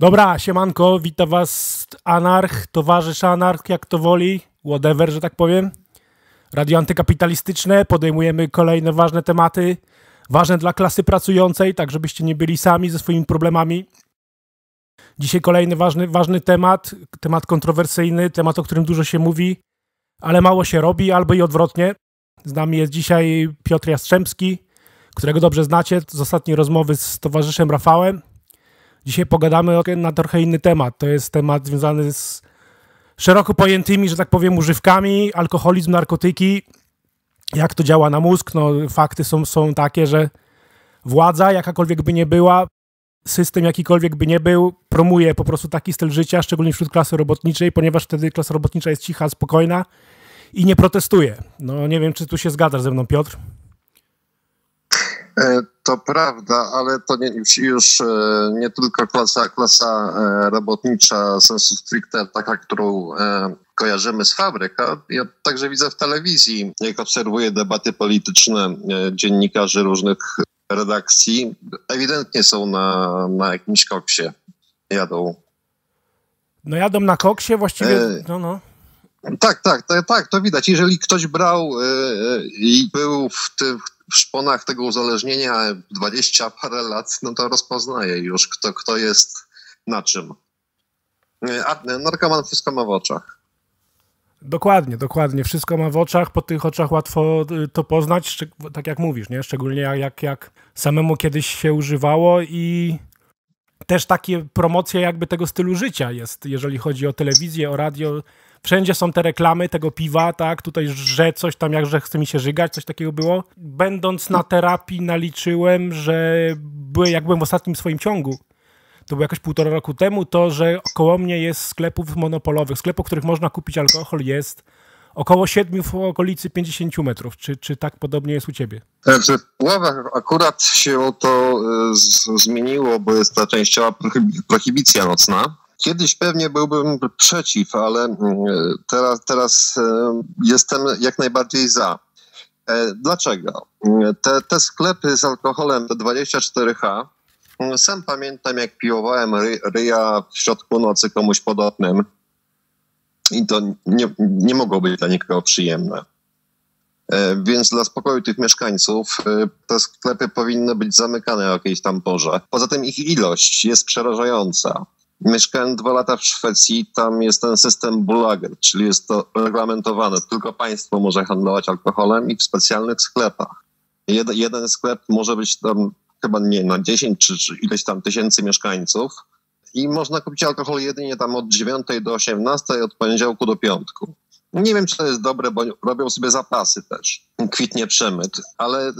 Dobra, siemanko, witam was Anarch, towarzysz Anarch, jak to woli, whatever, że tak powiem. Radio antykapitalistyczne, podejmujemy kolejne ważne tematy, ważne dla klasy pracującej, tak żebyście nie byli sami ze swoimi problemami. Dzisiaj kolejny ważny, ważny temat, temat kontrowersyjny, temat, o którym dużo się mówi, ale mało się robi, albo i odwrotnie. Z nami jest dzisiaj Piotr Jastrzębski, którego dobrze znacie z ostatniej rozmowy z towarzyszem Rafałem. Dzisiaj pogadamy na trochę inny temat. To jest temat związany z szeroko pojętymi, że tak powiem, używkami, alkoholizm, narkotyki, jak to działa na mózg. No, fakty są, są takie, że władza, jakakolwiek by nie była, system jakikolwiek by nie był, promuje po prostu taki styl życia, szczególnie wśród klasy robotniczej, ponieważ wtedy klasa robotnicza jest cicha, spokojna i nie protestuje. No nie wiem, czy tu się zgadzasz ze mną, Piotr? E, to prawda, ale to nie, już, e, nie tylko klasa, klasa e, robotnicza sensu stricte, taka, którą kojarzymy z fabryk, a ja także widzę w telewizji, jak obserwuję debaty polityczne dziennikarzy różnych redakcji, ewidentnie są na, na jakimś koksie, jadą. No jadą na koksie właściwie, no no. Tak, tak, tak, tak, to widać. Jeżeli ktoś brał i był w, ty, w szponach tego uzależnienia 20 parę lat, no to rozpoznaje już, kto, kto jest na czym. A narkoman wszystko ma w oczach. Dokładnie, dokładnie. Wszystko ma w oczach, po tych oczach łatwo y, to poznać, tak jak mówisz, nie? Szczególnie jak, jak samemu kiedyś się używało i też takie promocje jakby tego stylu życia jest, jeżeli chodzi o telewizję, o radio, Wszędzie są te reklamy tego piwa, tak? Tutaj, że coś tam, jak że chce mi się żygać, coś takiego było. Będąc na terapii, naliczyłem, że były, jak byłem w ostatnim swoim ciągu, to było jakoś półtora roku temu, to, że koło mnie jest sklepów monopolowych, sklepów, w których można kupić alkohol, jest około 7 w okolicy 50 metrów. Czy, czy tak podobnie jest u ciebie? Znaczy, w Puławach akurat się to y, z, zmieniło, bo jest ta częściowa prohibicja nocna. Kiedyś pewnie byłbym przeciw, ale mm, teraz, teraz e, jestem jak najbardziej za. E, dlaczego? Te, te sklepy z alkoholem to 24H. Sam pamiętam, jak piłowałem ry, ryja w środku nocy komuś podobnym. I to nie, nie mogło być dla nikogo przyjemne. E, więc dla spokoju tych mieszkańców te sklepy powinny być zamykane o jakiejś tam porze. Poza tym ich ilość jest przerażająca. Mieszkałem dwa lata w Szwecji, tam jest ten system Bulager, czyli jest to reglamentowane. Tylko państwo może handlować alkoholem i w specjalnych sklepach. Jeden, jeden sklep może być tam chyba nie na 10 czy, czy ileś tam tysięcy mieszkańców i można kupić alkohol jedynie tam od 9 do 18, od poniedziałku do piątku. Nie wiem, czy to jest dobre, bo robią sobie zapasy też. Kwitnie przemyt, ale y,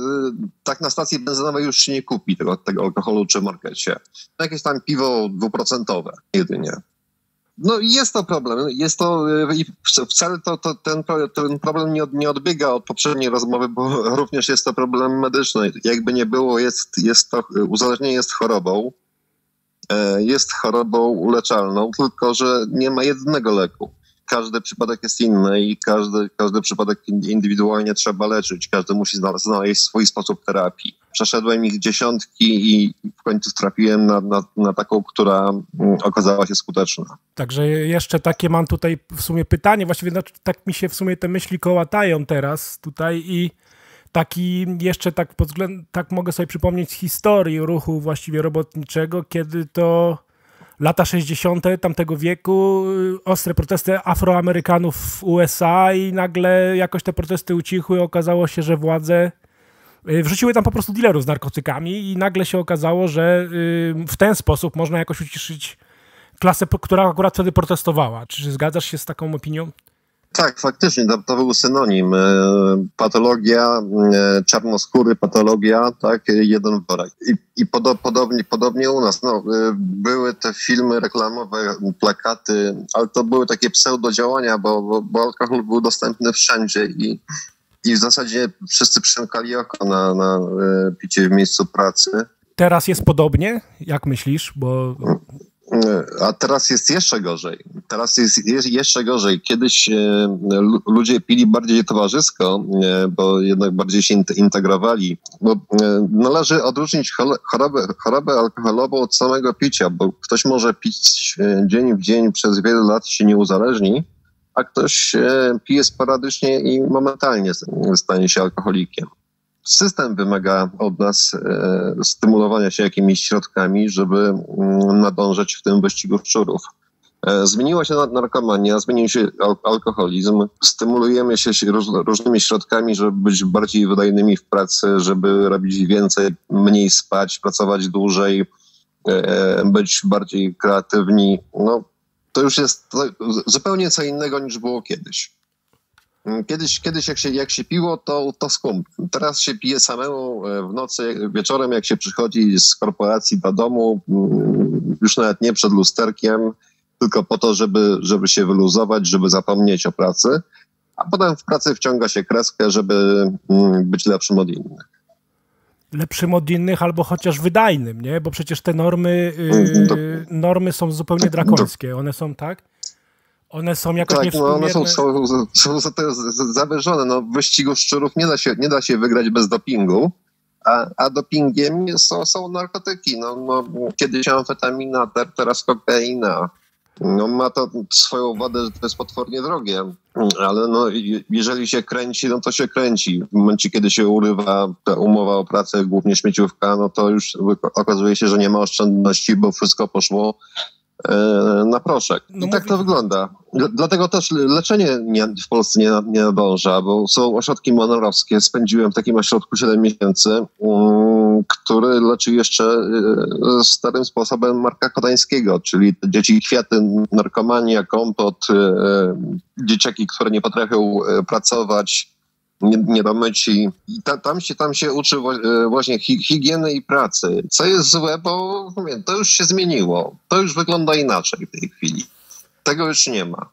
tak na stacji benzynowej już się nie kupi tego, tego alkoholu czy markecie. Jakieś tam piwo dwuprocentowe jedynie. No jest to problem. Jest to y, i wcale to, to ten, ten problem nie, od, nie odbiega od poprzedniej rozmowy, bo również jest to problem medyczny. Jakby nie było, jest, jest to, uzależnienie jest chorobą. E, jest chorobą uleczalną, tylko że nie ma jednego leku każdy przypadek jest inny i każdy, każdy przypadek indywidualnie trzeba leczyć. Każdy musi znaleźć swój sposób terapii. Przeszedłem ich dziesiątki i w końcu trafiłem na, na, na taką, która mm, okazała się skuteczna. Także jeszcze takie mam tutaj w sumie pytanie, właściwie tak mi się w sumie te myśli kołatają teraz tutaj i taki jeszcze tak pod względem, tak mogę sobie przypomnieć historii ruchu właściwie robotniczego, kiedy to lata 60. tamtego wieku, y, ostre protesty Afroamerykanów w USA i nagle jakoś te protesty ucichły. Okazało się, że władze y, wrzuciły tam po prostu dealerów z narkotykami i nagle się okazało, że y, w ten sposób można jakoś uciszyć klasę, która akurat wtedy protestowała. Czy zgadzasz się z taką opinią? Tak, faktycznie, to, to był synonim. E, patologia, e, czarnoskóry, patologia, tak, jeden worek. I, i podo, podobnie, podobnie u nas. No, e, były te filmy reklamowe, plakaty, ale to były takie pseudodziałania, bo, bo, bo alkohol był dostępny wszędzie i, i w zasadzie wszyscy przymkali oko na, na picie w miejscu pracy. Teraz jest podobnie, jak myślisz? Bo a teraz jest jeszcze gorzej. Teraz jest, jeszcze gorzej. Kiedyś e, ludzie pili bardziej towarzysko, e, bo jednak bardziej się integrowali. Bo e, należy odróżnić chorobę, chorobę alkoholową od samego picia, bo ktoś może pić dzień w dzień przez wiele lat się nie uzależni, a ktoś pije sporadycznie i momentalnie stanie się alkoholikiem. System wymaga od nas e, stymulowania się jakimiś środkami, żeby mm, nadążać w tym wyścigu szczurów. E, zmieniła się narkomania, zmienił się alkoholizm. Stymulujemy się różnymi środkami, żeby być bardziej wydajnymi w pracy, żeby robić więcej, mniej spać, pracować dłużej, być bardziej kreatywni. No, to już jest zupełnie co innego niż było kiedyś. Mm, kiedyś, kiedyś jak, się, jak się piło, to, to skąd? Teraz się pije samemu e, w nocy, wieczorem, jak się przychodzi z korporacji do domu, mm, już nawet nie przed lusterkiem, tylko po to, żeby, żeby się wyluzować, żeby zapomnieć o pracy, a potem w pracy wciąga się kreskę, żeby mm, być lepszym od innych lepszym od innych, albo chociaż wydajnym, nie? Bo przecież te normy, yy, normy są zupełnie drakońskie. One są tak? One są jakoś tak, no one są, są, są, są zawyżone. No, wyścigu szczurów nie da się, nie da się wygrać bez dopingu, a, a dopingiem są, są narkotyki. No, no, kiedyś amfetamina, teraz kokaina, no ma to swoją wadę, że to jest potwornie drogie, ale no, jeżeli się kręci, no to się kręci. W momencie, kiedy się urywa ta umowa o pracę, głównie śmieciówka, no to już okazuje się, że nie ma oszczędności, bo wszystko poszło na proszek. I no tak to wygląda. Dlatego też leczenie nie, w Polsce nie, nie nadąża, bo są ośrodki monorowskie. Spędziłem w takim ośrodku 7 miesięcy, um, który leczy jeszcze e, starym sposobem Marka Kodańskiego, czyli dzieci kwiaty, narkomania, kompot, e, dzieciaki, które nie potrafią pracować, niedomyci. I ta, tam, się, tam się uczy e, właśnie higieny i pracy. Co jest złe, bo mówię, to już się zmieniło. To już wygląda inaczej w tej chwili. Tego już nie ma.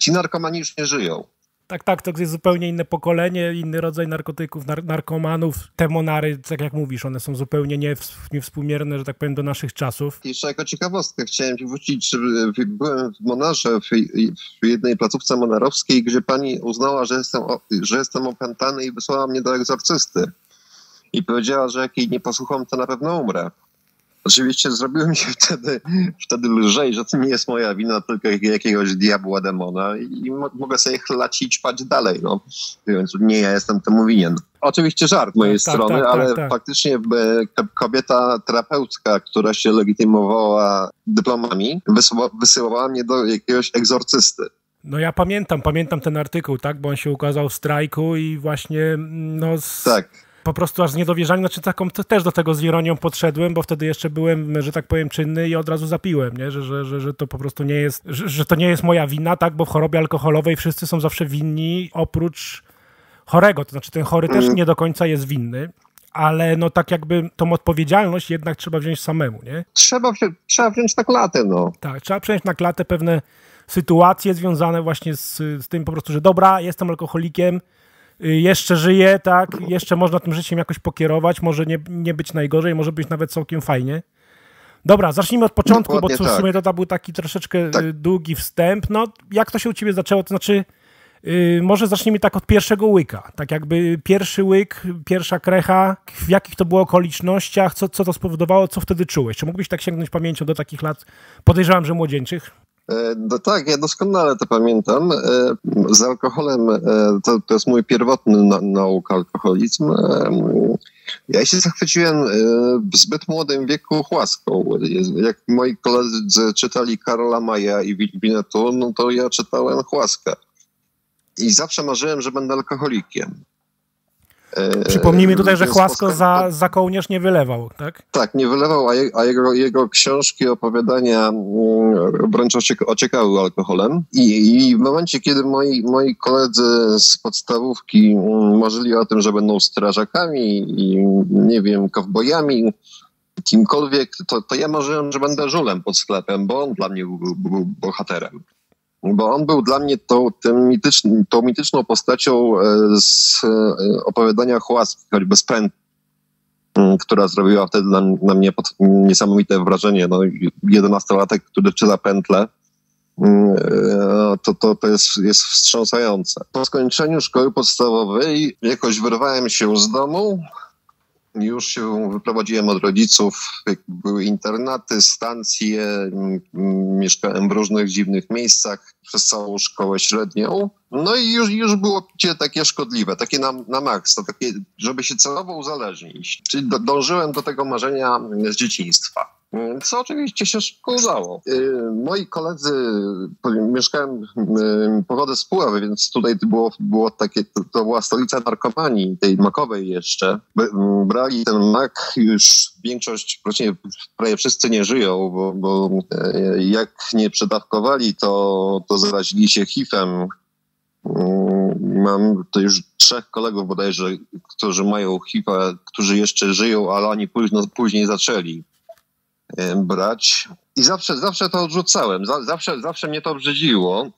Ci narkomani już nie żyją. Tak, tak, to jest zupełnie inne pokolenie, inny rodzaj narkotyków, nar narkomanów. Te monary, tak jak mówisz, one są zupełnie niewspółmierne, że tak powiem, do naszych czasów. Jeszcze jako ciekawostkę chciałem ci wrócić, że byłem w Monarze, w, w jednej placówce monarowskiej, gdzie pani uznała, że jestem, że jestem opętany i wysłała mnie do egzorcysty. I powiedziała, że jak jej nie posłucham, to na pewno umrę. Oczywiście zrobiło mi się wtedy, wtedy lżej, że to nie jest moja wina, tylko jakiegoś diabła, demona i mogę sobie chlać i ćpać dalej, no. Więc nie ja jestem temu winien. Oczywiście żart z mojej tak, tak strony, tak, tak, ale tak, faktycznie kobieta terapeutka, która się legitymowała dyplomami, wysyłała mnie do jakiegoś egzorcysty. No ja pamiętam, pamiętam ten artykuł, tak, bo on się ukazał w strajku i właśnie, mm, no... Z... Tak po prostu aż z niedowierzaniem, znaczy taką też do tego z ironią podszedłem, bo wtedy jeszcze byłem, że tak powiem, czynny i od razu zapiłem, nie? Że, że, że, że to po prostu nie jest, że, że to nie jest moja wina, tak? Bo w chorobie alkoholowej wszyscy są zawsze winni oprócz chorego, to znaczy ten chory też mhm. nie do końca jest winny, ale no tak jakby tą odpowiedzialność jednak trzeba wziąć samemu, nie? Trzeba, trzeba wziąć na klatę, no. Tak, trzeba wziąć na klatę pewne sytuacje związane właśnie z, z tym po prostu, że dobra, jestem alkoholikiem, jeszcze żyje, tak, jeszcze można tym życiem jakoś pokierować, może nie, nie być najgorzej, może być nawet całkiem fajnie. Dobra, zacznijmy od początku, Dokładnie bo to, w sumie to, to był taki troszeczkę y, tak. długi wstęp. No, jak to się u ciebie zaczęło? To znaczy, yy, może zacznijmy tak od pierwszego łyka. Tak jakby pierwszy łyk, pierwsza krecha, w jakich to było okolicznościach, co, co to spowodowało, co wtedy czułeś? Czy mógłbyś tak sięgnąć pamięcią do takich lat, podejrzewam, że młodzieńczych? E, no tak, ja doskonale to pamiętam. E, z alkoholem e, to, to jest mój pierwotny na, nauk alkoholizm. Ja się zachwyciłem w zbyt młodym wieku chłaską. Jak moi koledzy czytali Karola Maja i Winetu, no to ja czytałem chłaskę. I zawsze marzyłem, że będę alkoholikiem. E, Przypomnijmy tutaj, że Chłasko za, za kołnierz nie wylewał, tak? Tak, nie wylewał, a, je, a jego, jego książki, opowiadania mm, wręcz ociekały alkoholem. I, I, w momencie, kiedy moi, moi koledzy z podstawówki mm, marzyli o tym, że będą strażakami i nie wiem, kowbojami, kimkolwiek, to, to ja marzyłem, że będę żulem pod sklepem, bo on dla mnie był, był bohaterem bo on był dla mnie tą, mityczn, tą mityczną postacią e, z e, opowiadania Chłaski, choćby z Pęd, która zrobiła wtedy na, na mnie pod, niesamowite wrażenie. No, jedenastolatek, który czyta pętlę mm, to, to, to jest, jest wstrząsające. Po skończeniu szkoły podstawowej jakoś wyrwałem się z domu, już się wyprowadziłem od rodziców, były internaty, stacje, mieszkałem w różnych dziwnych miejscach przez całą szkołę średnią. No i już, już było picie takie szkodliwe, takie na, na maksa, takie, żeby się celowo uzależnić. Czyli dążyłem do tego marzenia z dzieciństwa. Co oczywiście się udało. Y, moi koledzy, mieszkałem y, pogodę z Puławy, więc tutaj było, było takie, to była stolica narkomanii, tej makowej jeszcze. Brali ten mak, już większość, właściwie prawie wszyscy nie żyją, bo, bo y, jak nie przedawkowali, to, to zarazili się HIV-em. Mam to już trzech kolegów bodajże, którzy mają HIV, którzy jeszcze żyją, ale oni późno, później zaczęli brać. I zawsze, zawsze to odrzucałem. Zawsze, zawsze mnie to brzydziło.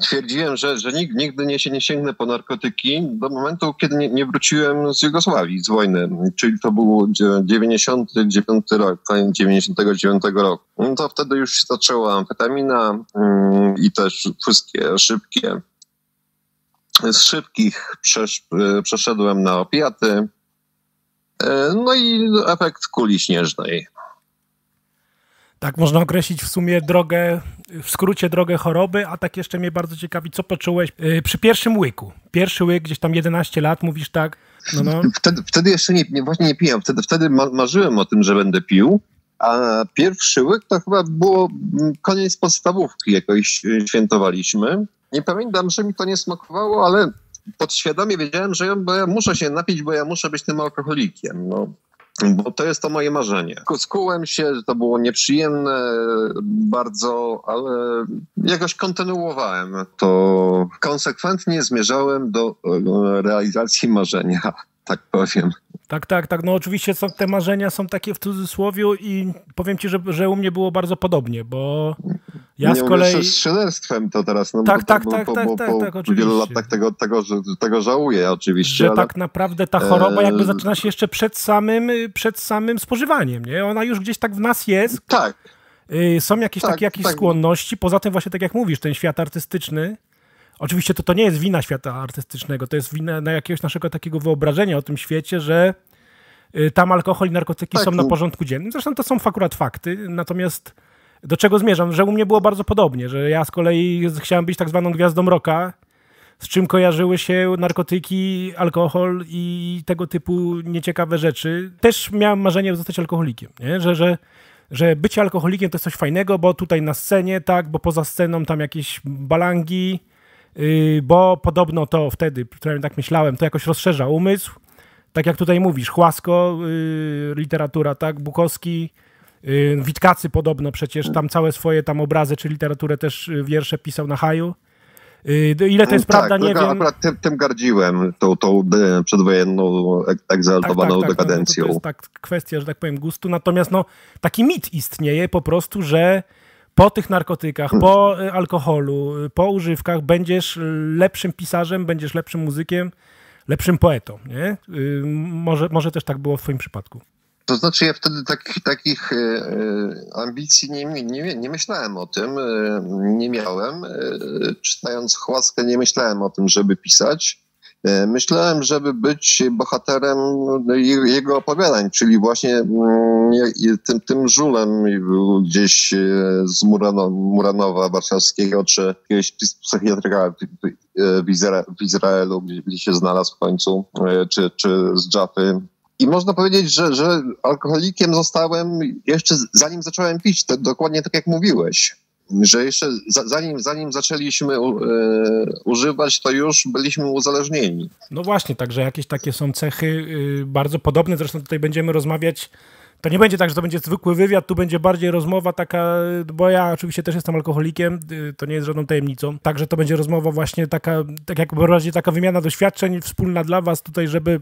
Twierdziłem, że, że nigdy nie, się nie sięgnę po narkotyki do momentu, kiedy nie, nie wróciłem z Jugosławii, z wojny, czyli to był 99 rok, koniec 99 roku. No to wtedy już się zaczęła amfetamina mm, i też wszystkie szybkie. Z szybkich przesz, przeszedłem na opiaty. E, no i efekt kuli śnieżnej. Tak można określić w sumie drogę, w skrócie drogę choroby, a tak jeszcze mnie bardzo ciekawi, co poczułeś e, przy pierwszym łyku. Pierwszy łyk, gdzieś tam 11 lat, mówisz tak? No, no. Wtedy, wtedy jeszcze nie, nie, właśnie nie piłem, wtedy, wtedy marzyłem o tym, że będę pił, a pierwszy łyk to chyba było koniec podstawówki jakoś e, świętowaliśmy. Nie pamiętam, że mi to nie smakowało, ale podświadomie wiedziałem, że ja, bo ja muszę się napić, bo ja muszę być tym alkoholikiem. No. Bo to jest to moje marzenie. Skułem się, to było nieprzyjemne bardzo, ale jakoś kontynuowałem to. Konsekwentnie zmierzałem do e, realizacji marzenia, tak powiem. Tak, tak, tak. No oczywiście są, te marzenia są takie w cudzysłowie i powiem ci, że, że u mnie było bardzo podobnie, bo ja z kolei... Z szyderstwem to teraz, no tak, tak, tak, bo, tak, bo, tak, po, tak, oczywiście. wielu latach tego, tego, tego żałuję oczywiście. Że ale... tak naprawdę ta choroba jakby e, zaczyna się jeszcze przed samym, przed samym spożywaniem, nie? Ona już gdzieś tak w nas jest. Tak. Y, są jakieś tak, takie jakieś tak. skłonności, poza tym właśnie tak jak mówisz, ten świat artystyczny, Oczywiście to, to nie jest wina świata artystycznego, to jest wina na jakiegoś naszego takiego wyobrażenia o tym świecie, że y, tam alkohol i narkotyki tak, są na porządku dziennym. Zresztą to są akurat fakty, natomiast do czego zmierzam? Że u mnie było bardzo podobnie, że ja z kolei chciałem być tak zwaną gwiazdą roka, z czym kojarzyły się narkotyki, alkohol i tego typu nieciekawe rzeczy. Też miałem marzenie zostać alkoholikiem, nie? Że, że, że bycie alkoholikiem to jest coś fajnego, bo tutaj na scenie, tak, bo poza sceną tam jakieś balangi, bo podobno to wtedy, przynajmniej tak myślałem, to jakoś rozszerza umysł. Tak jak tutaj mówisz, Chłasko, yy, literatura, tak, Bukowski, Y, Witkacy podobno przecież tam całe swoje tam obrazy czy literaturę też y, wiersze pisał na haju. Y, ile to jest tak, prawda, nie wiem. Akurat tym, tym gardziłem, tą, tą przedwojenną, egzaltowaną tak, tak, tak, dekadencją. No, to, to, jest tak kwestia, że tak powiem, gustu. Natomiast no, taki mit istnieje po prostu, że po tych narkotykach, po alkoholu, po używkach będziesz lepszym pisarzem, będziesz lepszym muzykiem, lepszym poetą. Nie? Może, może też tak było w twoim przypadku. To znaczy ja wtedy takich, takich ambicji nie, nie, nie myślałem o tym, nie miałem. Czytając Chłaskę nie myślałem o tym, żeby pisać. Myślałem, żeby być bohaterem jego opowiadań, czyli właśnie mm, tym, tym żulem gdzieś z Muranowa warszawskiego, czy jakiegoś psychiatryka w Izraelu, gdzie się znalazł w końcu, czy, czy z Jaffy i można powiedzieć, że, że alkoholikiem zostałem jeszcze zanim zacząłem pić, to dokładnie tak jak mówiłeś. Że jeszcze zanim, zanim zaczęliśmy e, używać, to już byliśmy uzależnieni. No właśnie, także jakieś takie są cechy y, bardzo podobne. Zresztą tutaj będziemy rozmawiać to nie będzie tak, że to będzie zwykły wywiad, tu będzie bardziej rozmowa taka, bo ja oczywiście też jestem alkoholikiem, y, to nie jest żadną tajemnicą, także to będzie rozmowa właśnie taka, tak jak bardziej taka wymiana doświadczeń wspólna dla was tutaj, żeby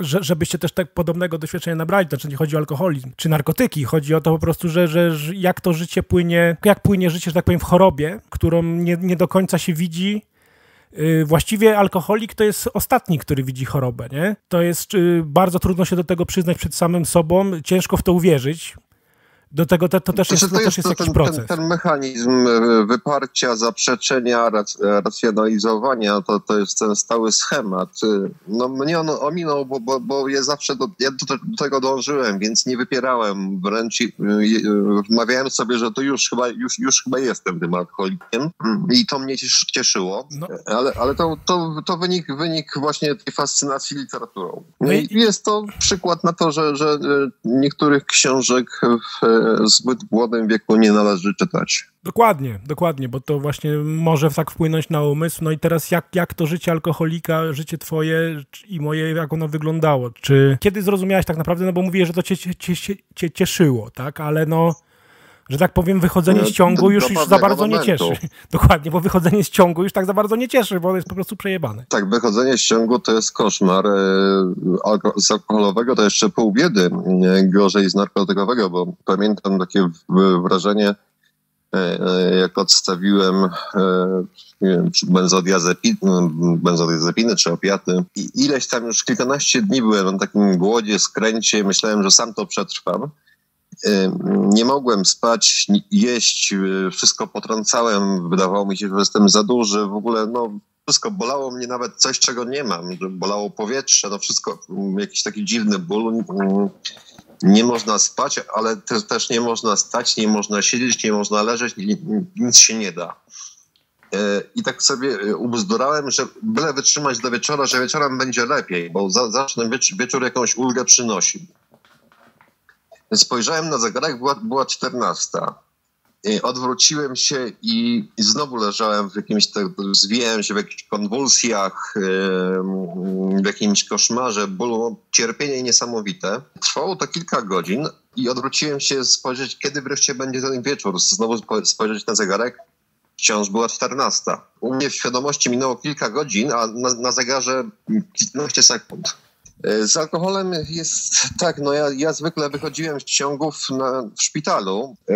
że, żebyście też tak podobnego doświadczenia nabrali. To znaczy nie chodzi o alkoholizm czy narkotyki, chodzi o to po prostu, że, że jak to życie płynie, jak płynie życie, że tak powiem, w chorobie, którą nie, nie do końca się widzi. Yy, właściwie alkoholik to jest ostatni, który widzi chorobę, nie? To jest yy, bardzo trudno się do tego przyznać przed samym sobą, ciężko w to uwierzyć, do tego to, to też znaczy, jest, to, to jest, jakiś ten, proces. Ten, ten, mechanizm e, wyparcia, zaprzeczenia, e, racjonalizowania, to, to jest ten stały schemat. E, no mnie on ominął, bo, bo, bo ja zawsze do, ja do, do, tego dążyłem, więc nie wypierałem, wręcz wmawiałem sobie, że to już chyba, już, już chyba jestem tym alkoholikiem i to mnie cieszyło, no. ale, ale to, to, to wynik, wynik właśnie tej fascynacji literaturą. No i jest to przykład na to, że, że niektórych książek w zbyt młodym wieku nie należy czytać. Dokładnie, dokładnie, bo to właśnie może tak wpłynąć na umysł. No i teraz jak, jak to życie alkoholika, życie twoje i moje, jak ono wyglądało? Czy kiedy zrozumiałeś tak naprawdę, no bo mówię, że to cię, cię, cię, cię cieszyło, tak? Ale no że tak powiem, wychodzenie z ciągu już, już za bardzo momentu. nie cieszy. Dokładnie, bo wychodzenie z ciągu już tak za bardzo nie cieszy, bo jest po prostu przejebane. Tak, wychodzenie z ciągu to jest koszmar. E, z alkoholowego to jeszcze pół biedy, gorzej z narkotykowego, bo pamiętam takie wrażenie, e, e, jak odstawiłem nie wiem, czy benzodiazepiny, benzodiazepiny czy opiaty. I ileś tam już kilkanaście dni byłem na takim głodzie, skręcie, myślałem, że sam to przetrwam nie mogłem spać, jeść, y, wszystko potrącałem, wydawało mi się, że jestem za duży, w ogóle no wszystko bolało mnie nawet coś, czego nie mam, bolało powietrze, no wszystko, mm, jakiś taki dziwny ból. Mm, nie można spać, ale też, też nie można stać, nie można siedzieć, nie można leżeć, nic się nie da. E, I tak sobie y, ubzdurałem, że byle wytrzymać do wieczora, że wieczorem będzie lepiej, bo za, zacznę wieczór, wieczór jakąś ulgę przynosił. Spojrzałem na zegarek, była, była 14. Odwróciłem się i, i znowu leżałem w jakimś, tak, zwijałem się w jakichś konwulsjach, w jakimś koszmarze, bólu, cierpienie niesamowite. Trwało to kilka godzin i odwróciłem się spojrzeć, kiedy wreszcie będzie ten wieczór. Znowu spojrzeć na zegarek, wciąż była 14. U mnie w świadomości minęło kilka godzin, a na, na zegarze kilkanaście sekund. E, z alkoholem jest tak, no ja, ja zwykle wychodziłem z ciągów na, w szpitalu. E,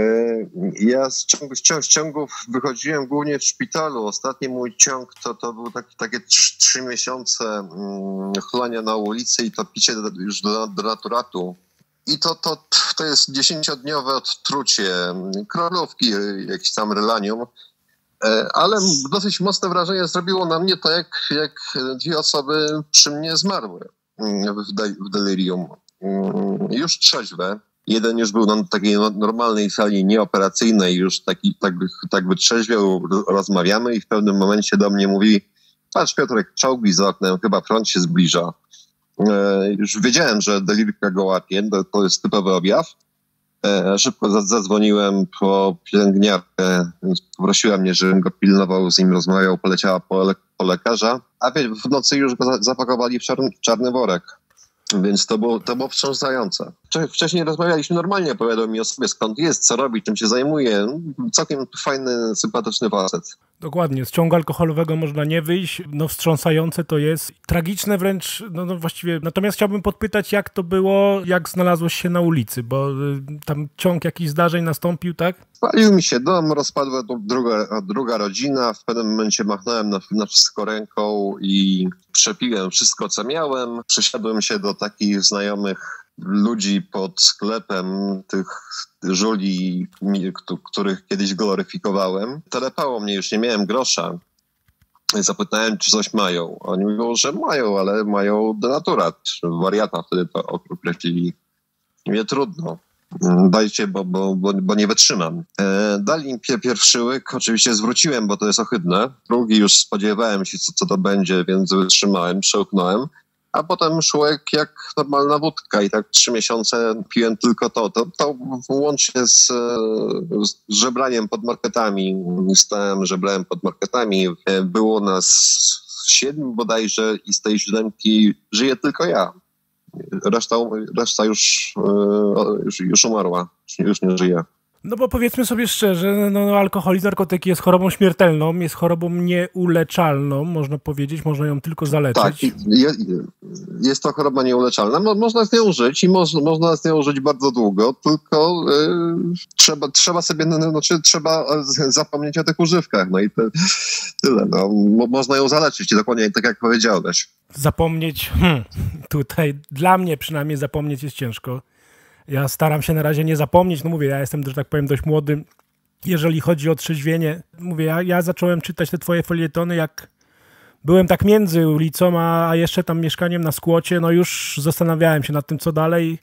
ja z, ciąg, z, ciągów wychodziłem głównie w szpitalu. Ostatni mój ciąg to, to był taki, takie trzy miesiące mm, chlania na ulicy i to picie już do, do naturatu. I to, to, to jest dziesięciodniowe odtrucie królówki, jakiś tam relanium. E, ale dosyć mocne wrażenie zrobiło na mnie to, jak, jak dwie osoby przy mnie zmarły. W, de, w delirium. Mm, już trzeźwe. Jeden już był na takiej no, normalnej sali nieoperacyjnej, już taki, tak, tak wytrzeźwiał, rozmawiamy i w pewnym momencie do mnie mówi patrz Piotrek, czołgi za oknem, chyba front się zbliża. E, już wiedziałem, że delirka go łapie, to jest typowy objaw. E, szybko zadzwoniłem po pielęgniarkę, poprosiła mnie, żebym go pilnował, z nim rozmawiał, poleciała po, le po lekarza, a w nocy już go zapakowali w czarny, czarny worek. Więc to było, to było wstrząsające. Wcześniej rozmawialiśmy normalnie, opowiadał mi o sobie, skąd jest, co robi, czym się zajmuje. Całkiem fajny, sympatyczny facet. Dokładnie, z ciągu alkoholowego można nie wyjść, no wstrząsające to jest, tragiczne wręcz, no, no właściwie. Natomiast chciałbym podpytać, jak to było, jak znalazłeś się na ulicy, bo y, tam ciąg jakichś zdarzeń nastąpił, tak? Spalił mi się dom, rozpadła druga, druga rodzina, w pewnym momencie machnąłem na, na wszystko ręką i przepiłem wszystko, co miałem. Przesiadłem się do takich znajomych ludzi pod sklepem, tych żuli, których kiedyś gloryfikowałem. Telepało mnie, już nie miałem grosza. Zapytałem, czy coś mają. Oni mówią, że mają, ale mają denaturat. Wariata wtedy to określili. Mnie trudno. Dajcie, bo, bo, bo, bo nie wytrzymam. E, dali mi pierwszy łyk, oczywiście zwróciłem, bo to jest ohydne. Drugi już spodziewałem się, co, co to będzie, więc wytrzymałem, przełknąłem a potem szłek jak normalna wódka i tak trzy miesiące piłem tylko to. To, to łącznie z, z żebraniem pod marketami, stałem, żebrałem pod marketami. Było nas siedmiu bodajże i z tej siódemki żyje tylko ja. Reszta, reszta już, e, już, już umarła, już nie żyje. No bo powiedzmy sobie szczerze, no, no, alkoholizm, narkotyki jest chorobą śmiertelną, jest chorobą nieuleczalną, można powiedzieć, można ją tylko zaleczyć. Tak, jest, to choroba nieuleczalna. Mo, można z nią żyć i mo, można z nią żyć bardzo długo, tylko y, trzeba, trzeba sobie, no, no, znaczy, trzeba zapomnieć o tych używkach, no i te, tyle. No. Mo, można ją zaleczyć, dokładnie tak jak powiedziałeś. Zapomnieć, hmm, tutaj dla mnie przynajmniej zapomnieć jest ciężko Ja staram się na razie nie zapomnieć, no mówię, ja jestem, że tak powiem, dość młody, jeżeli chodzi o trzeźwienie. Mówię, ja, ja zacząłem czytać te twoje felietony, jak byłem tak między ulicą, a, a jeszcze tam mieszkaniem na skłocie, no już zastanawiałem się nad tym, co dalej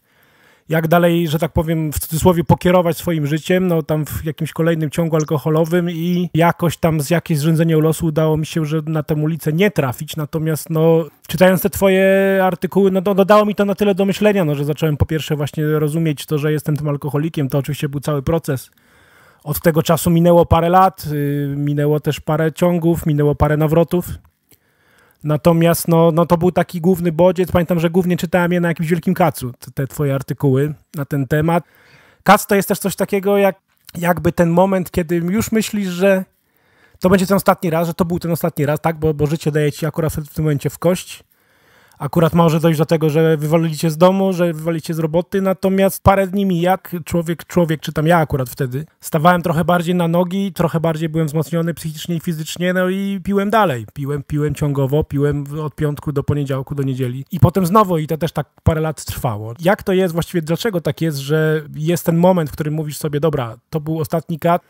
jak dalej, że tak powiem, w cudzysłowie pokierować swoim życiem, no tam w jakimś kolejnym ciągu alkoholowym i jakoś tam z jakieś zrządzenia losu udało mi się, że na tę ulicę nie trafić, natomiast no czytając te twoje artykuły, no dodało mi to na tyle do myślenia, no że zacząłem po pierwsze właśnie rozumieć to, że jestem tym alkoholikiem, to oczywiście był cały proces. Od tego czasu minęło parę lat, yy, minęło też parę ciągów, minęło parę nawrotów. Natomiast no, no to był taki główny bodziec. Pamiętam, że głównie czytałem je na jakimś wielkim kacu, te, twoje artykuły na ten temat. Kac to jest też coś takiego jak jakby ten moment, kiedy już myślisz, że to będzie ten ostatni raz, że to był ten ostatni raz, tak, bo, bo życie daje ci akurat w tym momencie w kość akurat może dojść do tego, że wywalicie z domu, że wywalicie z roboty, natomiast parę dni mi jak człowiek, człowiek, czy tam ja akurat wtedy, stawałem trochę bardziej na nogi, trochę bardziej byłem wzmocniony psychicznie i fizycznie, no i piłem dalej. Piłem, piłem ciągowo, piłem od piątku do poniedziałku, do niedzieli. I potem znowu i to też tak parę lat trwało. Jak to jest, właściwie dlaczego tak jest, że jest ten moment, w którym mówisz sobie, dobra, to był ostatni kat,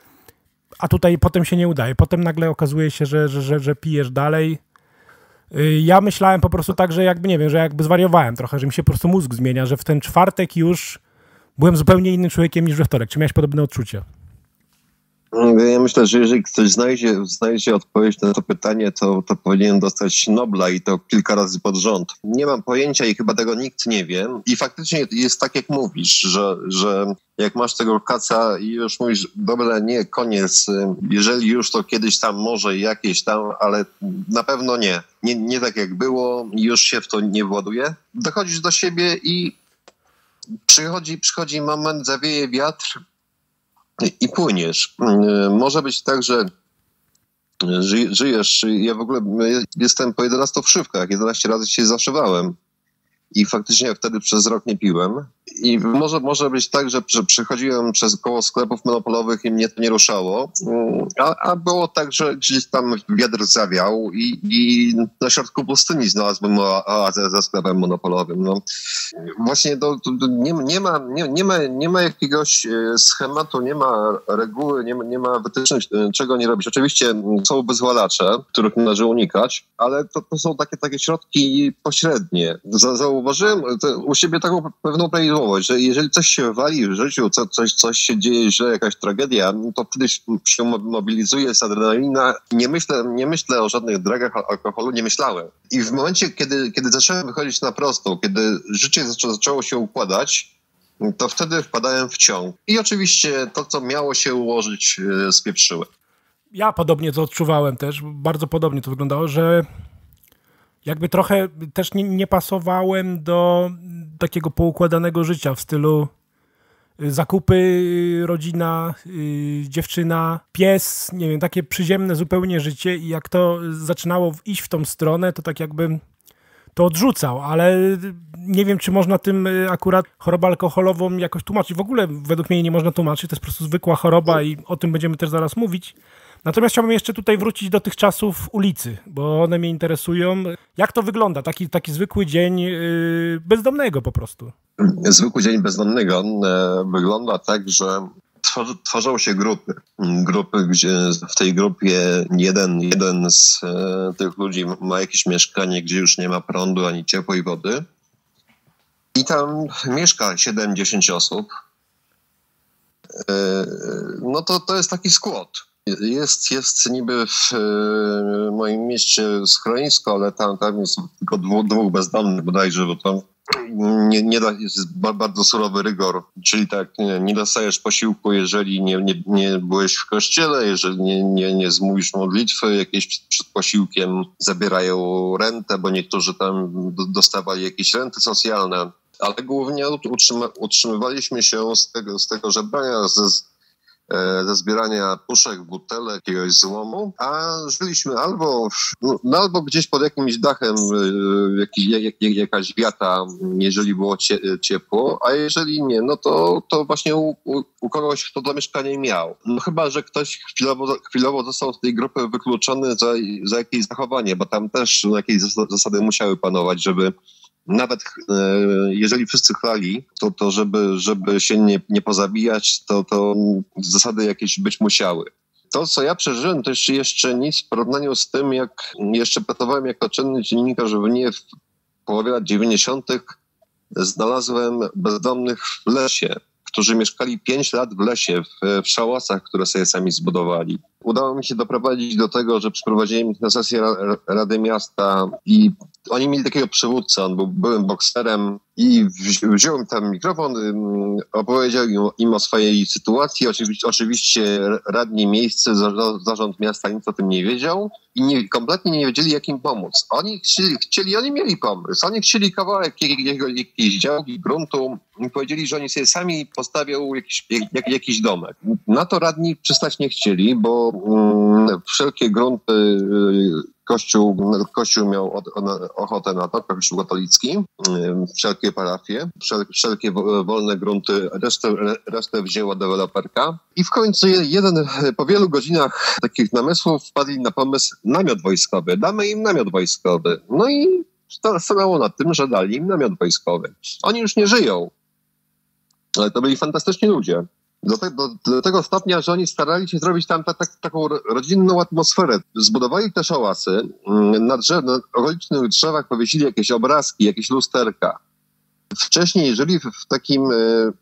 a tutaj potem się nie udaje. Potem nagle okazuje się, że, że, że, że pijesz dalej, ja myślałem po prostu tak, że jakby, nie wiem, że jakby zwariowałem trochę, że mi się po prostu mózg zmienia, że w ten czwartek już byłem zupełnie innym człowiekiem niż we wtorek. Czy miałeś podobne odczucie? Ja myślę, że jeżeli ktoś znajdzie, znajdzie odpowiedź na to pytanie, to, to powinien dostać Nobla i to kilka razy pod rząd. Nie mam pojęcia i chyba tego nikt nie wie. I faktycznie jest tak, jak mówisz, że, że jak masz tego kaca i już mówisz, dobra, nie, koniec, jeżeli już to kiedyś tam może jakieś tam, ale na pewno nie. Nie, nie tak jak było, już się w to nie właduje. Dochodzisz do siebie i przychodzi, przychodzi moment, zawieje wiatr, i płyniesz. Mm, może być tak, że żyjesz. Ja w ogóle jestem po 11 wszywkach, 11 razy się zaszywałem i faktycznie wtedy przez rok nie piłem. I może, może być tak, że, że przechodziłem przez koło sklepów monopolowych i mnie to nie ruszało, a, a było tak, że gdzieś tam wiatr zawiał i, i na środku pustyni znalazłem oazę ze sklepem monopolowym. No. Właśnie to nie, nie, ma, nie, nie, ma, nie ma jakiegoś e, schematu, nie ma reguły, nie ma, nie ma wytycznych, e, czego nie robić. Oczywiście są wyzwalacze, których należy unikać, ale to, to są takie, takie środki pośrednie. Zauważyłem u siebie taką pewną prawidłowość że jeżeli coś się wali w życiu, co, coś, coś się dzieje że jakaś tragedia, to wtedy się mobilizuje z adrenalina. Nie myślę, nie myślę o żadnych dragach alkoholu, nie myślałem. I w momencie, kiedy, kiedy zacząłem wychodzić na prostą, kiedy życie zaczęło się układać, to wtedy wpadałem w ciąg. I oczywiście to, co miało się ułożyć, e, spieprzyłem. Ja podobnie to odczuwałem też, bardzo podobnie to wyglądało, że jakby trochę też nie, nie pasowałem do takiego poukładanego życia w stylu y, zakupy, y, rodzina, yy, dziewczyna, pies, nie wiem, takie przyziemne zupełnie życie i jak to zaczynało iść w tą stronę, to tak jakbym to odrzucał, ale nie wiem, czy można tym y, akurat chorobę alkoholową jakoś tłumaczyć. W ogóle według mnie nie można tłumaczyć, to jest po prostu zwykła choroba i o tym będziemy też zaraz mówić. Natomiast chciałbym jeszcze tutaj wrócić do tych czasów ulicy, bo one mnie interesują. Jak to wygląda, taki, taki zwykły dzień yy, bezdomnego po prostu? Zwykły dzień bezdomnego e, wygląda tak, że tworzą się grupy. Grupy, gdzie w tej grupie jeden, jeden z e, tych ludzi ma jakieś mieszkanie, gdzie już nie ma prądu ani ciepłej wody. I tam mieszka 7-10 osób. E, no to, to jest taki skład jest, jest niby w e, moim mieście schronisko, ale tam, tam jest tylko dwóch, dwóch bezdomnych bodajże, bo tam nie, nie da, jest bardzo surowy rygor, czyli tak, nie, nie dostajesz posiłku, jeżeli nie, nie, nie byłeś w kościele, jeżeli nie, nie, nie zmówisz modlitwy jakieś przed posiłkiem, zabierają rentę, bo niektórzy tam dostawali jakieś renty socjalne, ale głównie utrzyma, utrzymywaliśmy się z tego, z tego żebrania, ze, ze zbierania puszek, butelek, jakiegoś złomu, a żyliśmy albo, no, albo gdzieś pod jakimś dachem e, jak, jakaś wiata, jeżeli było ciepło, a jeżeli nie, no to, to właśnie u, u, kogoś, kto to mieszkanie miał. No chyba, że ktoś chwilowo, chwilowo został z tej grupy wykluczony za, za jakieś zachowanie, bo tam też jakieś zasady musiały panować, żeby nawet jeżeli wszyscy chlali, to, to żeby, żeby się nie, nie pozabijać, to, to zasady jakieś być musiały. To, co ja przeżyłem, to jeszcze, jeszcze nic w porównaniu z tym, jak jeszcze pracowałem jako czynny dziennikarz w nie w połowie lat 90. znalazłem bezdomnych w lesie którzy mieszkali 5 lat w lesie, w, w szałasach, które sobie sami zbudowali. Udało mi się doprowadzić do tego, że przyprowadziłem ich na sesję Rady Miasta i oni mieli takiego przywódcę, on był byłym bokserem i wziąłem tam mikrofon, opowiedział im o swojej sytuacji. Oczywiście, oczywiście radni miejsce, zarząd miasta nic o tym nie wiedział i nie, kompletnie nie wiedzieli, jak im pomóc. Oni chcieli, chcieli, oni mieli pomysł. Oni chcieli kawałek jakiejś działki, gruntu powiedzieli, że oni sobie sami postawią jakiś, jak, jakiś domek. Na to radni przystać nie chcieli, bo mm, wszelkie grunty Kościół, Kościół miał ochotę na to, Kościół katolicki, wszelkie parafie, wszelkie wolne grunty, resztę, resztę wzięła deweloperka. I w końcu jeden, po wielu godzinach takich namysłów wpadli na pomysł namiot wojskowy. Damy im namiot wojskowy. No i stanęło na tym, że dali im namiot wojskowy. Oni już nie żyją, ale to byli fantastyczni ludzie. Do, te, do, do, tego stopnia, że oni starali się zrobić tam ta, ta, taką rodzinną atmosferę. Zbudowali te szałasy, mm, na, drzew, na okolicznych drzewach powiesili jakieś obrazki, jakieś lusterka. Wcześniej żyli w takim, e,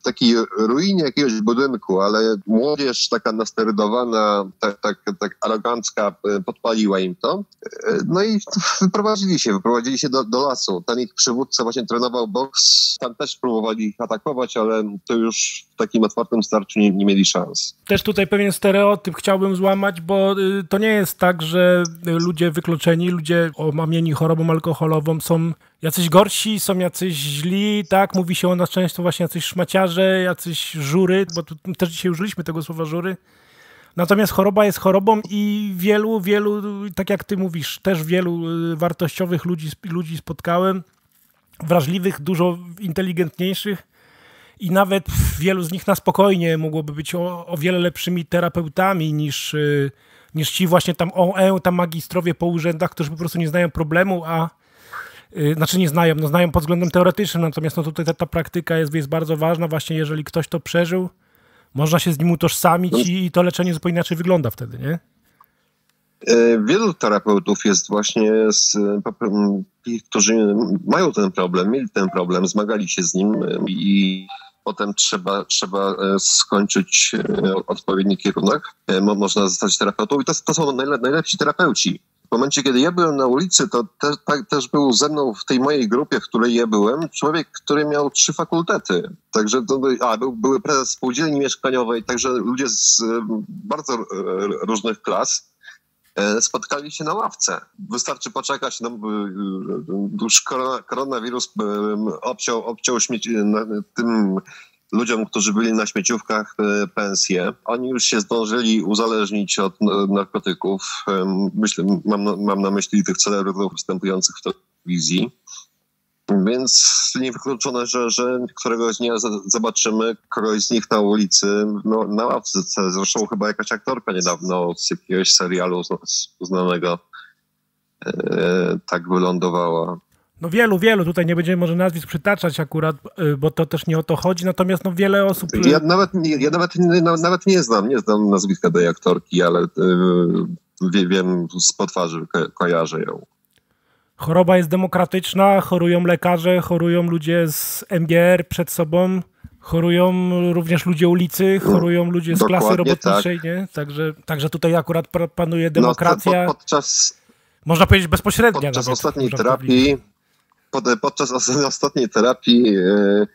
takiej ruinie jakiegoś budynku, ale młodzież taka nasterydowana, tak, tak, tak arogancka e, podpaliła im to. E, no i wyprowadzili się, wyprowadzili się do, do lasu. Ten ich przywódca właśnie trenował boks. Tam też próbowali ich atakować, ale to już takim otwartym starciu nie, nie mieli szans. Też tutaj pewien stereotyp chciałbym złamać, bo y, to nie jest tak, że ludzie wykluczeni, ludzie omamieni chorobą alkoholową są jacyś gorsi, są jacyś źli, tak? Mówi się o nas często właśnie jacyś szmaciarze, jacyś żury, bo tu też dzisiaj użyliśmy tego słowa żury. Natomiast choroba jest chorobą i wielu, wielu, tak jak ty mówisz, też wielu y, wartościowych ludzi, ludzi spotkałem, wrażliwych, dużo inteligentniejszych i nawet wielu z nich na spokojnie mogłoby być o, o wiele lepszymi terapeutami niż, y, niż ci właśnie tam OE, tam magistrowie po urzędach, którzy po prostu nie znają problemu, a Y, znaczy nie znają, no znają pod względem teoretycznym, natomiast no tutaj ta, ta praktyka jest, jest bardzo ważna, właśnie jeżeli ktoś to przeżył, można się z nim utożsamić no. i to leczenie zupełnie inaczej wygląda wtedy, nie? E, wielu terapeutów jest właśnie z tych, którzy mają ten problem, mieli ten problem, zmagali się z nim i potem trzeba, trzeba e, skończyć e, odpowiedni kierunek. Można zostać terapeutą i to, to są najlepsi terapeuci w momencie, kiedy ja byłem na ulicy, to te, tak, też był ze mną w tej mojej grupie, w której ja byłem, człowiek, który miał trzy fakultety. Także to, a, był, były prezes spółdzielni mieszkaniowej, także ludzie z bardzo e, różnych klas e, spotkali się na ławce. Wystarczy poczekać, no, już korona, koronawirus obciął, obciął śmieci, tym ludziom, którzy byli na śmieciówkach e, pensje. Oni już się zdążyli uzależnić od narkotyków. Myślę, mam, mam na myśli tych celebrytów występujących w telewizji. Więc niewykluczone, że, że któregoś dnia zobaczymy kogoś z nich na ulicy, no, na ławce. Zresztą chyba jakaś aktorka niedawno z jakiegoś serialu znanego e, tak wylądowała. No wielu, wielu, tutaj nie będziemy może nazwisk przytaczać akurat, y, bo to też nie o to chodzi, natomiast no wiele osób... Y, ja nawet, ja nawet, nawet nie znam, nie znam nazwiska tej aktorki, ale yy, wiem, z twarzy ko kojarzę ją. Choroba jest demokratyczna, chorują lekarze, chorują ludzie z MGR przed sobą, chorują również ludzie ulicy, chorują ludzie z klasy robotniczej, tak. nie? Także, także tutaj akurat panuje demokracja. No, podczas, można powiedzieć bezpośrednia. Podczas nawet, ostatniej terapii podczas ostatniej terapii e,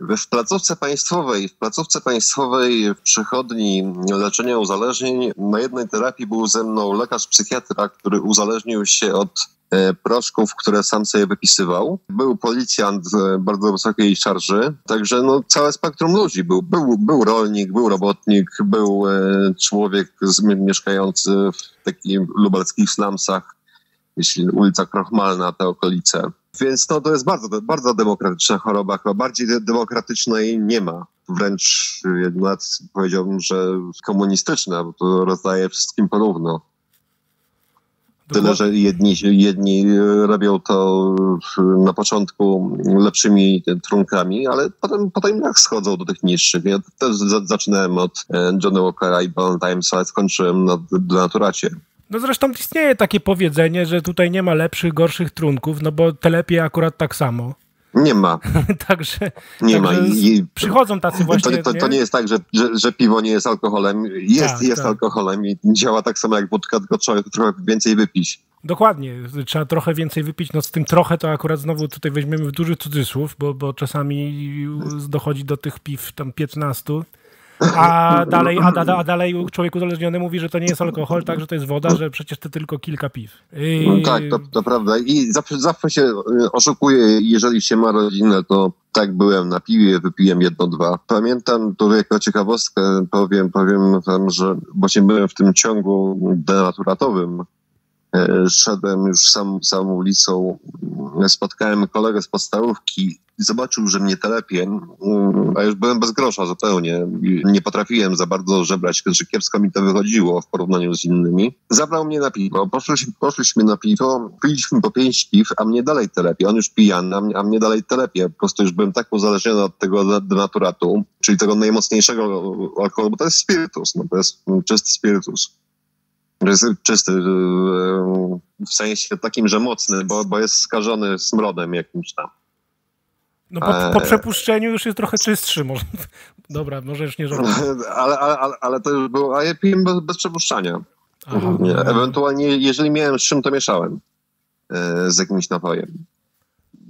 w placówce państwowej, w placówce państwowej w przychodni leczenia uzależnień na jednej terapii był ze mną lekarz psychiatra, który uzależnił się od e, proszków, które sam sobie wypisywał. Był policjant bardzo wysokiej szarży, także no, całe spektrum ludzi. Był, był, był rolnik, był robotnik, był e, człowiek mieszkający w takich lubelskich slumsach, jeśli ulica Krochmalna, te okolice. Więc to, to jest bardzo, bardzo demokratyczna choroba, chyba bardziej demokratycznej nie ma. Wręcz nawet powiedziałbym, że komunistyczna, bo to rozdaje wszystkim porówno. Tyle, że jedni, jedni robią to na początku lepszymi trunkami, ale potem, potem jak schodzą do tych niższych. Ja też zaczynałem od e, Johnny Walkera i Valentine's, ale skończyłem na denaturacie. No zresztą istnieje takie powiedzenie, że tutaj nie ma lepszych, gorszych trunków, no bo telepie akurat tak samo. Nie ma. także nie także ma. I, przychodzą tacy właśnie. To, to, to, nie jest tak, że, że, że, piwo nie jest alkoholem. Jest, tak, jest tak. alkoholem i działa tak samo jak wódka, tylko trzeba trochę więcej wypić. Dokładnie, trzeba trochę więcej wypić. No z tym trochę to akurat znowu tutaj weźmiemy w duży cudzysłów, bo, bo czasami dochodzi do tych piw tam 15 a dalej, a, a, a dalej człowiek uzależniony mówi, że to nie jest alkohol, tak, że to jest woda, że przecież to tylko kilka piw. I... No tak, to, to prawda. I zawsze, zawsze się y, oszukuje, jeżeli się ma rodzinę, to tak byłem na piwie, wypiłem jedno, dwa. Pamiętam, tu jako ciekawostkę powiem, powiem wam, że właśnie byłem w tym ciągu denaturatowym szedłem już sam, samą ulicą, spotkałem kolegę z podstawówki i zobaczył, że mnie telepie, mm, a już byłem bez grosza zupełnie. Nie potrafiłem za bardzo żebrać, że kiepsko mi to wychodziło w porównaniu z innymi. Zabrał mnie na piwo, poszliśmy, poszliśmy na piwo, piliśmy po pięć piw, a mnie dalej telepie. On już pijany, a mnie, dalej telepie. Po prostu już byłem tak uzależniony od tego denaturatu, czyli tego najmocniejszego alkoholu, bo to jest spirytus, no to jest czysty spirytus czysty, w sensie takim, że mocny, bo, bo jest skażony smrodem jakimś tam. No po, po, przepuszczeniu już jest trochę czystszy. Może. Dobra, może już nie żałuję. ale, ale, ale to już było, a ja piłem bez, bez przepuszczania. Aha, nie, ewentualnie, jeżeli miałem z czym, to mieszałem e, z jakimś napojem.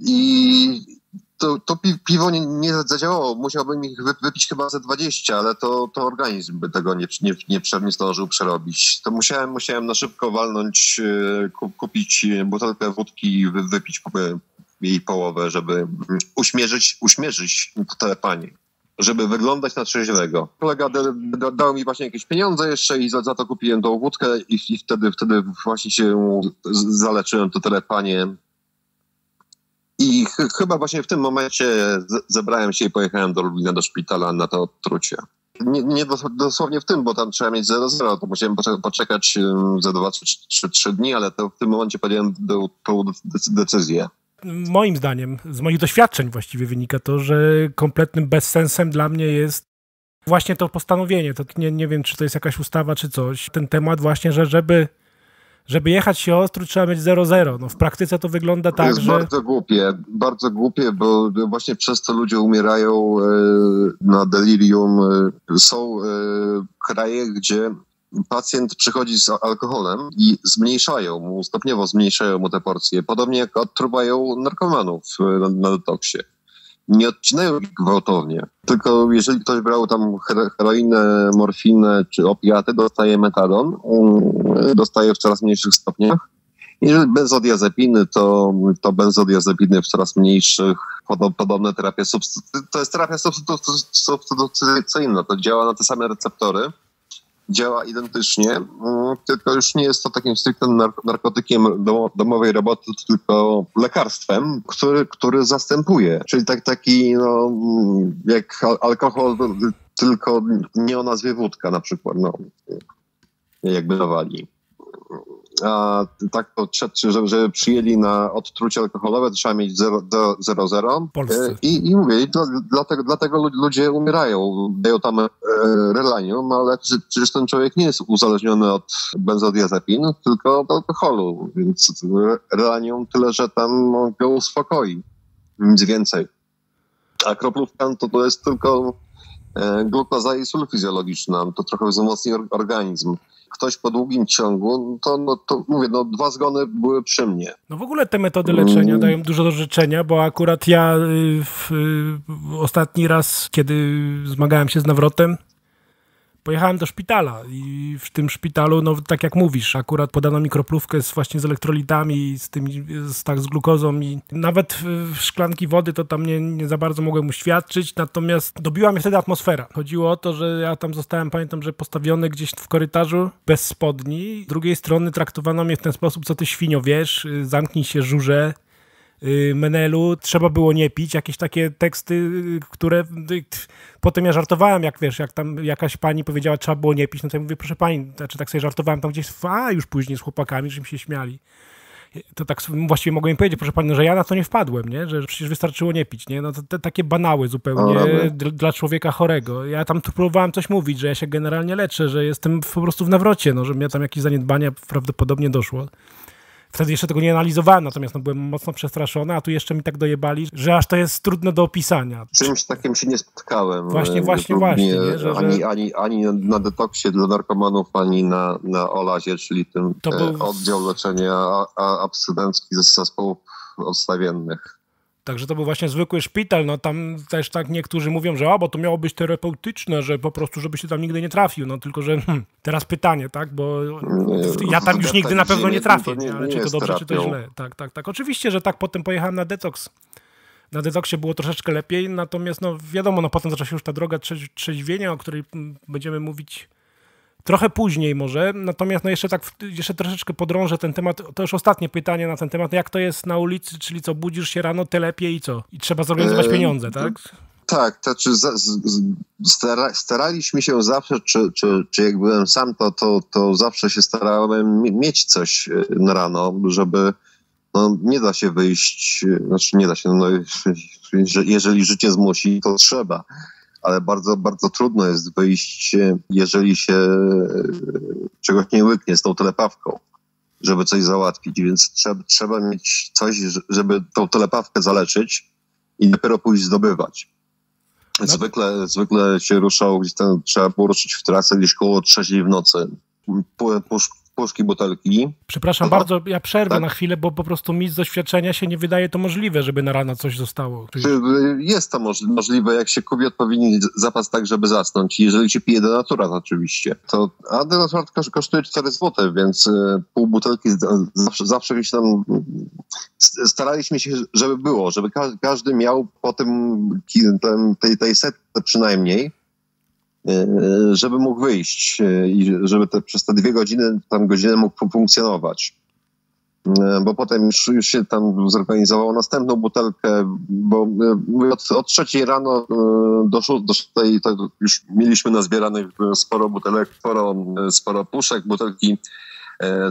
I to, to piwo nie, nie zadziałało. Musiałbym ich wypić chyba ze 20, ale to, to organizm by tego nie, nie, nie, nie zdążył przerobić. To musiałem, musiałem na szybko walnąć, e, kupić butelkę wódki i wypić jej połowę, żeby uśmierzyć, uśmierzyć telepanie żeby wyglądać na trzeźwego. Kolega dał mi właśnie jakieś pieniądze jeszcze i za, za to kupiłem tą wódkę i, i, wtedy, wtedy właśnie się zaleczyłem to telepanie i ch chyba właśnie w tym momencie zebrałem się i pojechałem do Lublina, do szpitala na to odtrucie. Nie, nie dosłownie w tym, bo tam trzeba mieć 0,0, to musiałem poczekać za 2-3 dni, ale to w tym momencie podjąłem tą decyzję. Moim zdaniem, z moich doświadczeń właściwie wynika to, że kompletnym bezsensem dla mnie jest właśnie to postanowienie. To nie, nie wiem, czy to jest jakaś ustawa, czy coś. Ten temat właśnie, że żeby żeby jechać się ostro, trzeba mieć 0-0. No, w praktyce to wygląda tak, to jest że... bardzo głupie, bardzo głupie, bo właśnie przez to ludzie umierają e, na delirium. E, są e, kraje, gdzie pacjent przychodzi z alkoholem i zmniejszają mu, stopniowo zmniejszają mu te porcje, podobnie jak odtruwają narkomanów na, na detoksie nie odcinają ich gwałtownie. Tylko jeżeli ktoś brał tam heroinę, morfinę czy opiaty, dostaje metadon, mm, dostaje w coraz mniejszych stopniach. Jeżeli benzodiazepiny, to, to benzodiazepiny w coraz mniejszych, podobne terapie substytucyjne. To jest terapia substytucyjna, to działa na te same receptory działa identycznie, mm, tylko już nie jest to takim stricte narkotykiem domowej roboty, tylko lekarstwem, który, który zastępuje. Czyli tak, taki, no, mm, jak alkohol, tylko nie o nazwie wódka na przykład, no, jakby dawali tak to żeby, żeby przyjęli na odtrucie alkoholowe, to trzeba mieć 0,0. E, I, I mówię, i dlatego, dlatego ludzie umierają. Dają tam e, relanium, ale przecież ten człowiek nie jest uzależniony od benzodiazepin, tylko od alkoholu. Więc relanium tyle, że tam go uspokoi. Nic więcej. A kroplówka to, to jest tylko e, glukoza i sól fizjologiczna. To trochę wzmocni organizm ktoś po długim ciągu, to, no, to mówię, no dwa zgony były przy mnie. No w ogóle te metody leczenia mm. dają dużo do życzenia, bo akurat ja y, w, y, ostatni raz, kiedy zmagałem się z nawrotem, pojechałem do szpitala i w tym szpitalu, no tak jak mówisz, akurat podano mi kroplówkę z, właśnie z elektrolitami, z, tymi, z, tak, z glukozą i nawet w szklanki wody to tam nie, nie za bardzo mogłem uświadczyć, natomiast dobiła mnie wtedy atmosfera. Chodziło o to, że ja tam zostałem, pamiętam, że postawiony gdzieś w korytarzu bez spodni. Z drugiej strony traktowano mnie w ten sposób, co ty świnio wiesz, zamknij się żurze, y, Menelu, trzeba było nie pić, jakieś takie teksty, y, które potem ja żartowałem, jak wiesz, jak tam jakaś pani powiedziała, trzeba było nie pić, no to ja mówię, proszę pani, znaczy tak sobie żartowałem tam gdzieś, a już później z chłopakami, żeśmy się śmiali to tak właściwie mogłem powiedzieć, proszę pani, no, że ja na to nie wpadłem, nie? że przecież wystarczyło nie pić. Nie? No to te, takie banały zupełnie dla człowieka chorego. Ja tam próbowałem coś mówić, że ja się generalnie leczę, że jestem po prostu w nawrocie, no, że mnie tam jakieś zaniedbania prawdopodobnie doszło. Wtedy jeszcze tego nie analizowałem, natomiast no, byłem mocno przestraszony, a tu jeszcze mi tak dojebali, że aż to jest trudne do opisania. Czymś takim się nie spotkałem. Właśnie, właśnie, właśnie. Nie, że, ani, ani, ani na detoksie dla narkomanów, ani na, na OLAzie, czyli tym to był... E, oddział leczenia abstynencki ze zespołów odstawiennych. Także to był właśnie zwykły szpital. No tam też tak niektórzy mówią, że a, bo to miało być terapeutyczne, że po prostu, żeby się tam nigdy nie trafił. No tylko, że hmm, teraz pytanie, tak, bo nie, ja tam już nigdy na pewno nie trafię, nie, ale czy to dobrze, terapią. czy to źle. Tak, tak, tak. Oczywiście, że tak potem pojechałem na detoks. Na detoksie było troszeczkę lepiej, natomiast no wiadomo, no potem zaczęła się już ta droga trzeźwienia, o której mm, będziemy mówić trochę później może, natomiast no jeszcze tak, jeszcze troszeczkę podrążę ten temat, to już ostatnie pytanie na ten temat, jak to jest na ulicy, czyli co, budzisz się rano, te lepiej i co? I trzeba zorganizować e, pieniądze, tak? Tak, to czy za, stara, staraliśmy się zawsze, czy, czy, czy jak byłem sam, to, to, to zawsze się starałem mieć coś e, na rano, żeby no, nie da się wyjść, znaczy nie da się, no, jeżeli życie zmusi, to trzeba ale bardzo, bardzo trudno jest wyjść, jeżeli się e, czegoś nie łyknie z tą telepawką, żeby coś załatwić, więc trzeba, trzeba mieć coś, żeby tą telepawkę zaleczyć i dopiero pójść zdobywać. No. Zwykle, zwykle się ruszał, gdzieś tam trzeba było ruszyć w trasę gdzieś koło trzeciej w nocy. Pusz, puszki, butelki. Przepraszam Aha. bardzo, ja przerwę tak? na chwilę, bo po prostu mi z doświadczenia się nie wydaje to możliwe, żeby na rano coś zostało. Jest to możliwe, jak się kupi odpowiedni zapas tak, żeby zasnąć. Jeżeli się pije denaturat oczywiście, to a denaturat kosztuje 4 zł, więc e, pół butelki zawsze, zawsze gdzieś tam staraliśmy się, żeby było, żeby każdy miał po tym tej, tej setce przynajmniej żeby mógł wyjść e, i żeby te, przez te dwie godziny, tam godzinę mógł funkcjonować. E, bo potem już, już się tam zorganizowało następną butelkę, bo od, od trzeciej rano do tej, to już mieliśmy nazbieranych sporo butelek, sporo, sporo puszek, butelki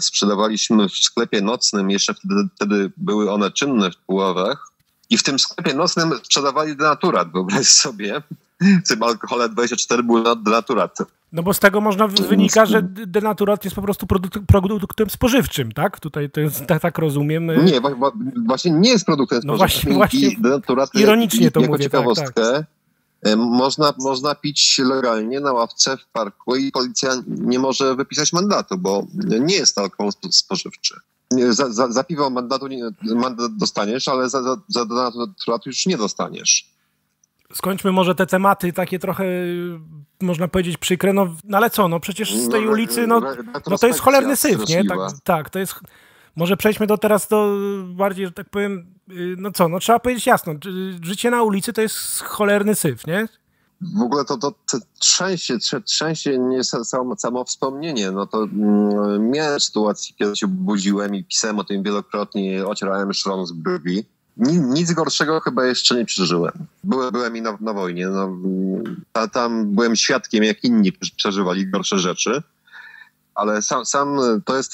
sprzedawaliśmy w sklepie nocnym, jeszcze wtedy, wtedy były one czynne w Puławach i w tym sklepie nocnym sprzedawali denaturat, wyobraź sobie w tym alkohole 24 były denaturat. No bo z tego można wynika, że denaturat jest po prostu produktem spożywczym, tak? Tutaj to jest, tak, tak rozumiem. Nie, właśnie nie jest produktem no spożywczym. Właśnie, właśnie denaturat, ironicznie to jako mówię. ciekawostkę, tak, tak. Można, można pić legalnie na ławce w parku i policja nie może wypisać mandatu, bo nie jest to alkohol spożywczy. Za, za, za piwo mandatu nie, mandat dostaniesz, ale za, za, za denaturat już nie dostaniesz skończmy może te tematy takie trochę, można powiedzieć, przykre. No, no ale co, no przecież z tej no, ulicy, no, no to jest cholerny syf, nie? Tak, tak, to jest... Może przejdźmy do teraz do bardziej, że tak powiem, y, no co, no trzeba powiedzieć jasno, życie na ulicy to jest cholerny syf, nie? W ogóle to, to, to trzęsie, trzęsie nie samo, samo wspomnienie. No to mm, miałem sytuację, kiedy się budziłem i pisałem o tym wielokrotnie, ocierałem szron z brwi nic gorszego chyba jeszcze nie przeżyłem. Byłem, byłem i na, na wojnie. No, tam byłem świadkiem, jak inni przeżywali gorsze rzeczy. Ale sam, sam to jest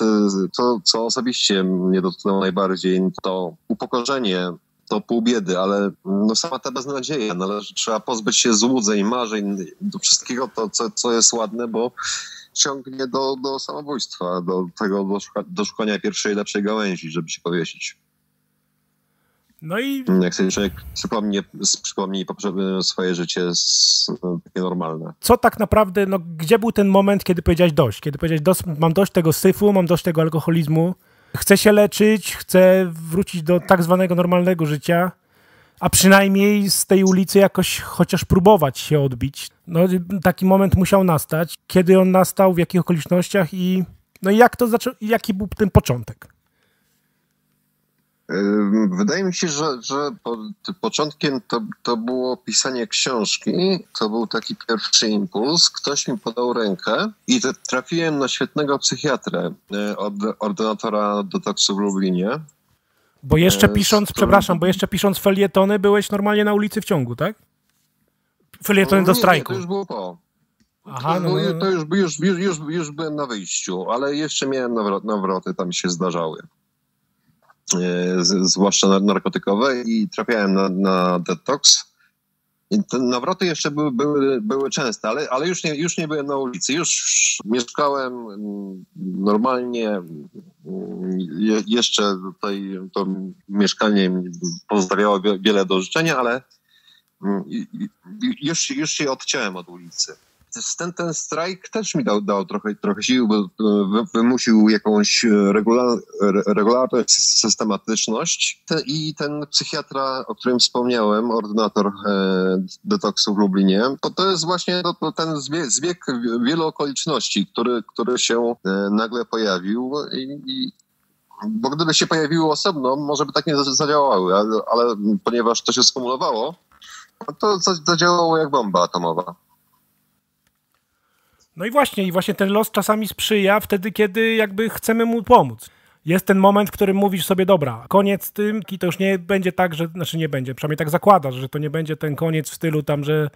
to, co osobiście mnie dotknęło najbardziej, to upokorzenie, to pół biedy, ale no sama ta beznadzieja. Należy, trzeba pozbyć się złudzeń, marzeń, do wszystkiego to, co, co jest ładne, bo ciągnie do, do samobójstwa, do tego do szukania pierwszej lepszej gałęzi, żeby się powiesić. No i... Jak sobie człowiek przypomni, przypomni poprzednie swoje życie no, takie normalne. Co tak naprawdę, no gdzie był ten moment, kiedy powiedziałeś dość? Kiedy powiedziałeś, dość, mam dość tego syfu, mam dość tego alkoholizmu, chcę się leczyć, chcę wrócić do tak zwanego normalnego życia, a przynajmniej z tej ulicy jakoś chociaż próbować się odbić. No taki moment musiał nastać. Kiedy on nastał, w jakich okolicznościach i no i jak to zaczął, jaki był ten początek? Wydaje mi się, że, że początkiem to, to było pisanie książki. To był taki pierwszy impuls. Ktoś mi podał rękę i trafiłem na świetnego psychiatrę, e, ordynatora detoksu w Lublinie. Bo jeszcze pisząc, przepraszam, bo jeszcze pisząc felietony byłeś normalnie na ulicy w ciągu, tak? Felietony do strajku. Nie, to już było po. Aha, no, no, no. To już, już, już, już, już byłem na wyjściu, ale jeszcze miałem nawroty, tam się zdarzały. E, zwłaszcza narkotykowe i trafiałem na, na detoks. I te nawroty jeszcze były, były, były częste, ale, ale już, nie, już nie byłem na ulicy. Już mieszkałem mm, normalnie. Mm, je, jeszcze tutaj to mieszkanie pozostawiało wiele do życzenia, ale mm, już, już się odciąłem od ulicy ten, ten strajk też mi dał, dał trochę, trochę sił, bo e, wymusił jakąś e, regular, regularność, systematyczność. I ten psychiatra, o którym wspomniałem, ordynator e, detoksu w Lublinie, to, to jest właśnie to, to ten zbieg, zbieg wielu okoliczności, który, który się nagle pojawił i, i bo gdyby się pojawiły osobno, może by tak nie zadziałały, ale, ale ponieważ to się skumulowało, to zadziałało jak bomba atomowa. No i właśnie, i właśnie ten los czasami sprzyja wtedy, kiedy jakby chcemy mu pomóc. Jest ten moment, w którym mówisz sobie, dobra, koniec z tym, i to już nie będzie tak, że, znaczy nie będzie, przynajmniej tak zakładasz, że to nie będzie ten koniec w stylu tam, że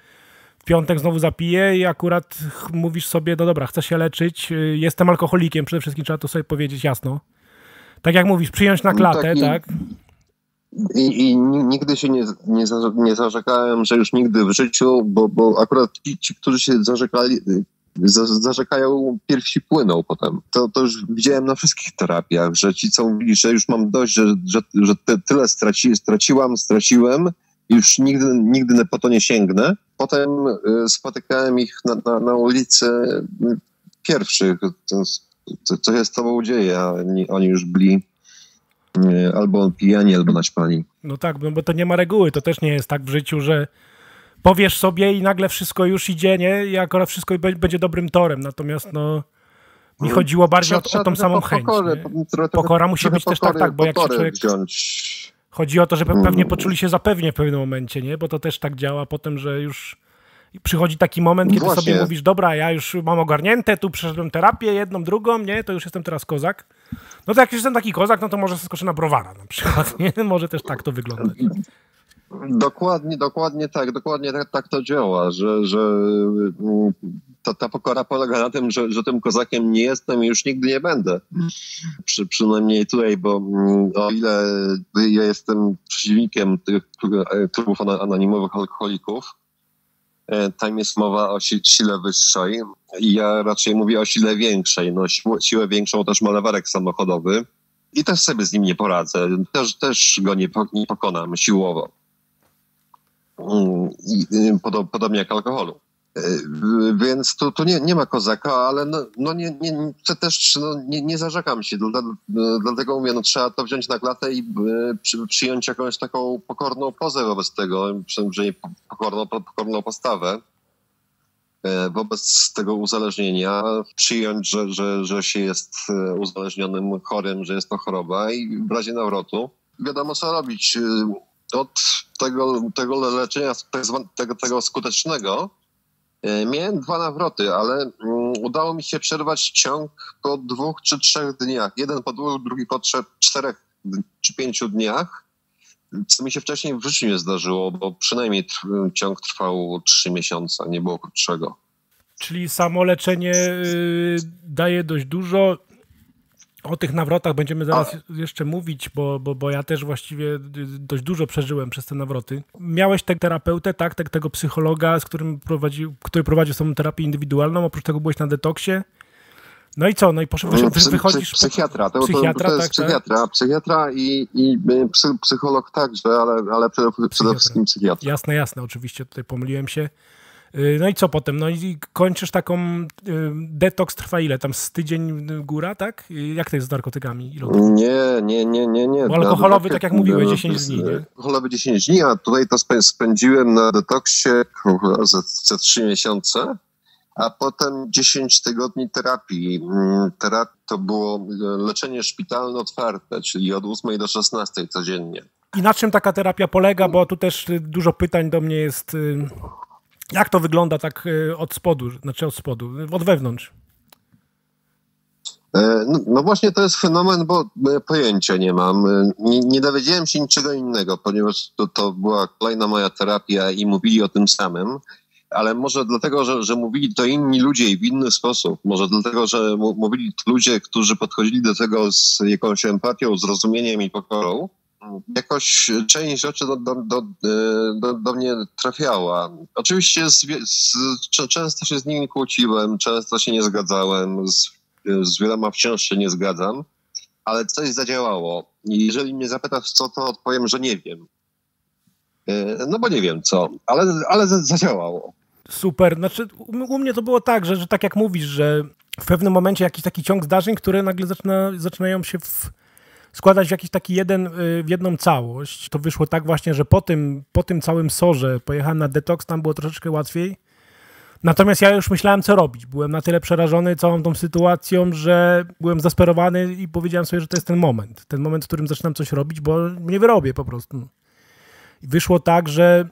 w piątek znowu zapiję i akurat mówisz sobie, no dobra, chcę się leczyć, y, jestem alkoholikiem, przede wszystkim trzeba to sobie powiedzieć jasno. Tak jak mówisz, przyjąć na klatę, no tak? I, I, nigdy się nie, nie, nie zarzekałem, że już nigdy w życiu, bo, bo akurat ci, ci, którzy się zarzekali, zarzekają, pierwsi płyną potem. To, to już widziałem na wszystkich terapiach, że ci, co mówili, że już mam dość, że, że, że te, tyle straci, straciłam, straciłem, już nigdy, nigdy po to nie sięgnę. Potem y, spotykałem ich na, na, na ulicy y, pierwszych, co, co się z tobą dzieje, a oni, oni już byli y, albo pijani, albo naćpani. No tak, no bo to nie ma reguły, to też nie jest tak w życiu, że powiesz sobie i nagle wszystko już idzie, nie? I akurat wszystko będzie dobrym torem. Natomiast no mi no, chodziło bardziej o, o tą samą chęć. Pokora musi być też tak, tak, bo jak się człowiek... Wziąć. Chodzi o to, że pewnie mm. poczuli się zapewnie w pewnym momencie, nie? Bo to też tak działa potem, że już przychodzi taki moment, kiedy Właśnie. sobie mówisz, dobra, ja już mam ogarnięte, tu przeszedłem terapię, jedną, drugą, nie? To już jestem teraz kozak. No to jak już jestem taki kozak, no to może skoczę na browara na przykład, nie? Może też tak to wyglądać. Dokładnie, dokładnie tak, dokładnie tak, tak to działa, że, że mm, ta, ta pokora polega na tym, że, że tym kozakiem nie jestem i już nigdy nie będę. Przy, przynajmniej tutaj, bo mm, o ile ja jestem przeciwnikiem tych klubów anonimowych alkoholików, e, tam jest mowa o sile wyższej ja raczej mówię o sile większej. No, siłę większą też ma lewarek samochodowy i też sobie z nim nie poradzę. Też, też go nie, nie pokonam siłowo. Mm, podobnie jak alkoholu. E, więc tu, tu nie, nie ma kozaka, ale no, no nie, nie, też no, nie, nie zarzekam się, dlatego mówię, no trzeba to wziąć na klatę i e, przy, przyjąć jakąś taką pokorną pozę wobec tego, przynajmniej pokorną, pokorną postawę wobec tego uzależnienia, przyjąć, że, że, że się jest uzależnionym chorym, że jest to choroba i w razie nawrotu wiadomo co robić od tego, tego leczenia tak tego, tego skutecznego e, miałem dwa nawroty, ale mm, udało mi się przerwać ciąg po dwóch czy trzech dniach. Jeden po dwóch, drugi po trzech, czterech czy pięciu dniach, co mi się wcześniej w życiu nie zdarzyło, bo przynajmniej ciąg trwał trzy miesiące, nie było krótszego. Czyli samo leczenie y, daje dość dużo. O tych nawrotach będziemy zaraz A... jeszcze mówić, bo, bo, bo ja też właściwie dość dużo przeżyłem przez te nawroty. Miałeś tego terapeutę, tak, tego psychologa, z którym prowadził, który prowadził samą terapię indywidualną, oprócz tego byłeś na detoksie. No i co? No i poszedłeś, Psy, wychodzisz... Psychiatra, to, psychiatra, to, to jest tak, psychiatra, tak? psychiatra i, i psycholog także, ale, ale przede, przede wszystkim psychiatra. Jasne, jasne, oczywiście, tutaj pomyliłem się. Y, no i co potem? No i kończysz taką, y, detoks trwa ile? Tam z tydzień góra, tak? Y, jak to jest z narkotykami? Nie, nie, nie, nie, nie. Bo alkoholowy, tak jak mówiłeś, 10 dni, nie? Alkoholowy 10 dni, a tutaj to spędziłem na detoksie ze, ze 3 miesiące, a potem 10 tygodni terapii. Mm, terapii to było leczenie szpitalne otwarte, czyli od 8 do 16 codziennie. I na czym taka terapia polega? Bo tu też dużo pytań do mnie jest jak to wygląda tak y, od spodu, znaczy od spodu, od wewnątrz? E, no, no, właśnie to jest fenomen, bo pojęcia nie mam. E, nie, nie dowiedziałem się niczego innego, ponieważ to, to była kolejna moja terapia i mówili o tym samym ale może dlatego, że, że mówili to inni ludzie i w inny sposób. Może dlatego, że mówili to ludzie, którzy podchodzili do tego z jakąś empatią, zrozumieniem i pokorą. Jakoś część rzeczy do, do, do, do, do mnie trafiała. Oczywiście z, z, często się z nimi kłóciłem, często się nie zgadzałem, z, z wieloma wciąż się nie zgadzam, ale coś zadziałało. Jeżeli mnie zapytasz co, to odpowiem, że nie wiem. E, no bo nie wiem co, ale, ale zadziałało. Super. Znaczy, u mnie to było tak, że, że tak jak mówisz, że w pewnym momencie jakiś taki ciąg zdarzeń, które nagle zaczyna, zaczynają się w, składać w jakiś taki jeden, y, w jedną całość. To wyszło tak właśnie, że po tym, po tym całym sorze pojechałem na detoks, tam było troszeczkę łatwiej. Natomiast ja już myślałem, co robić. Byłem na tyle przerażony całą tą sytuacją, że byłem zasperowany i powiedziałem sobie, że to jest ten moment. Ten moment, w którym zaczynam coś robić, bo nie wyrobię po prostu. I wyszło tak, że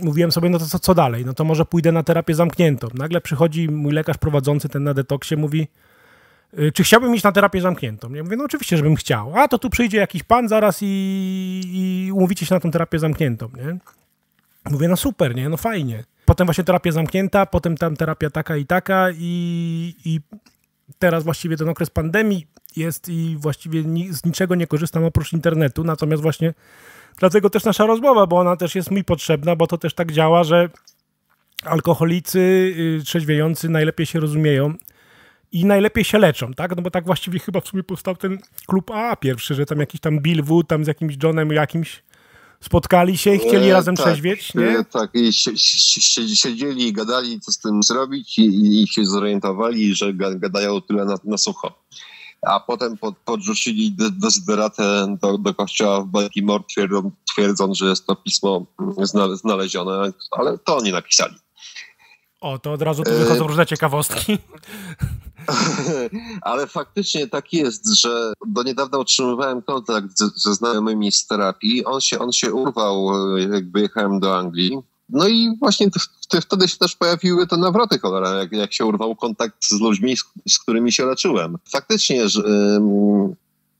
mówiłem sobie, no to co, co dalej? No to może pójdę na terapię zamkniętą. Nagle przychodzi mój lekarz prowadzący ten na detoksie, mówi, czy chciałbym iść na terapię zamkniętą? Ja mówię, no oczywiście, żebym chciał. A to tu przyjdzie jakiś pan zaraz i, i umówicie się na tą terapię zamkniętą, nie? Mówię, no super, nie? No fajnie. Potem właśnie terapia zamknięta, potem tam terapia taka i taka i, i teraz właściwie ten okres pandemii jest i właściwie ni z niczego nie korzystam oprócz internetu, natomiast właśnie Dlatego też nasza rozmowa, bo ona też jest mi potrzebna, bo to też tak działa, że alkoholicy, y, trzeźwiejący najlepiej się rozumieją i najlepiej się leczą, tak? No bo tak właściwie chyba w sumie powstał ten klub A pierwszy, że tam jakiś tam Bill Wood tam z jakimś Johnem jakimś spotkali się i chcieli e, razem tak, trzeźwieć, nie? Tak, i siedzieli i gadali, co z tym zrobić i, i się zorientowali, że gadają tyle na, na sucho a potem pod, podrzucili dezberatę do, do kościoła w Baltimore, twierdząc, że jest to pismo znalezione, ale to oni napisali. O, to od razu tu wychodzą różne ciekawostki. Ale faktycznie tak jest, że do niedawna utrzymywałem kontakt ze, ze znajomymi z terapii. On się, on się urwał, jak wyjechałem do Anglii. No i właśnie wtedy się też pojawiły te nawroty cholera, jak, jak się urwał kontakt z ludźmi, z, z którymi się leczyłem. Faktycznie, że,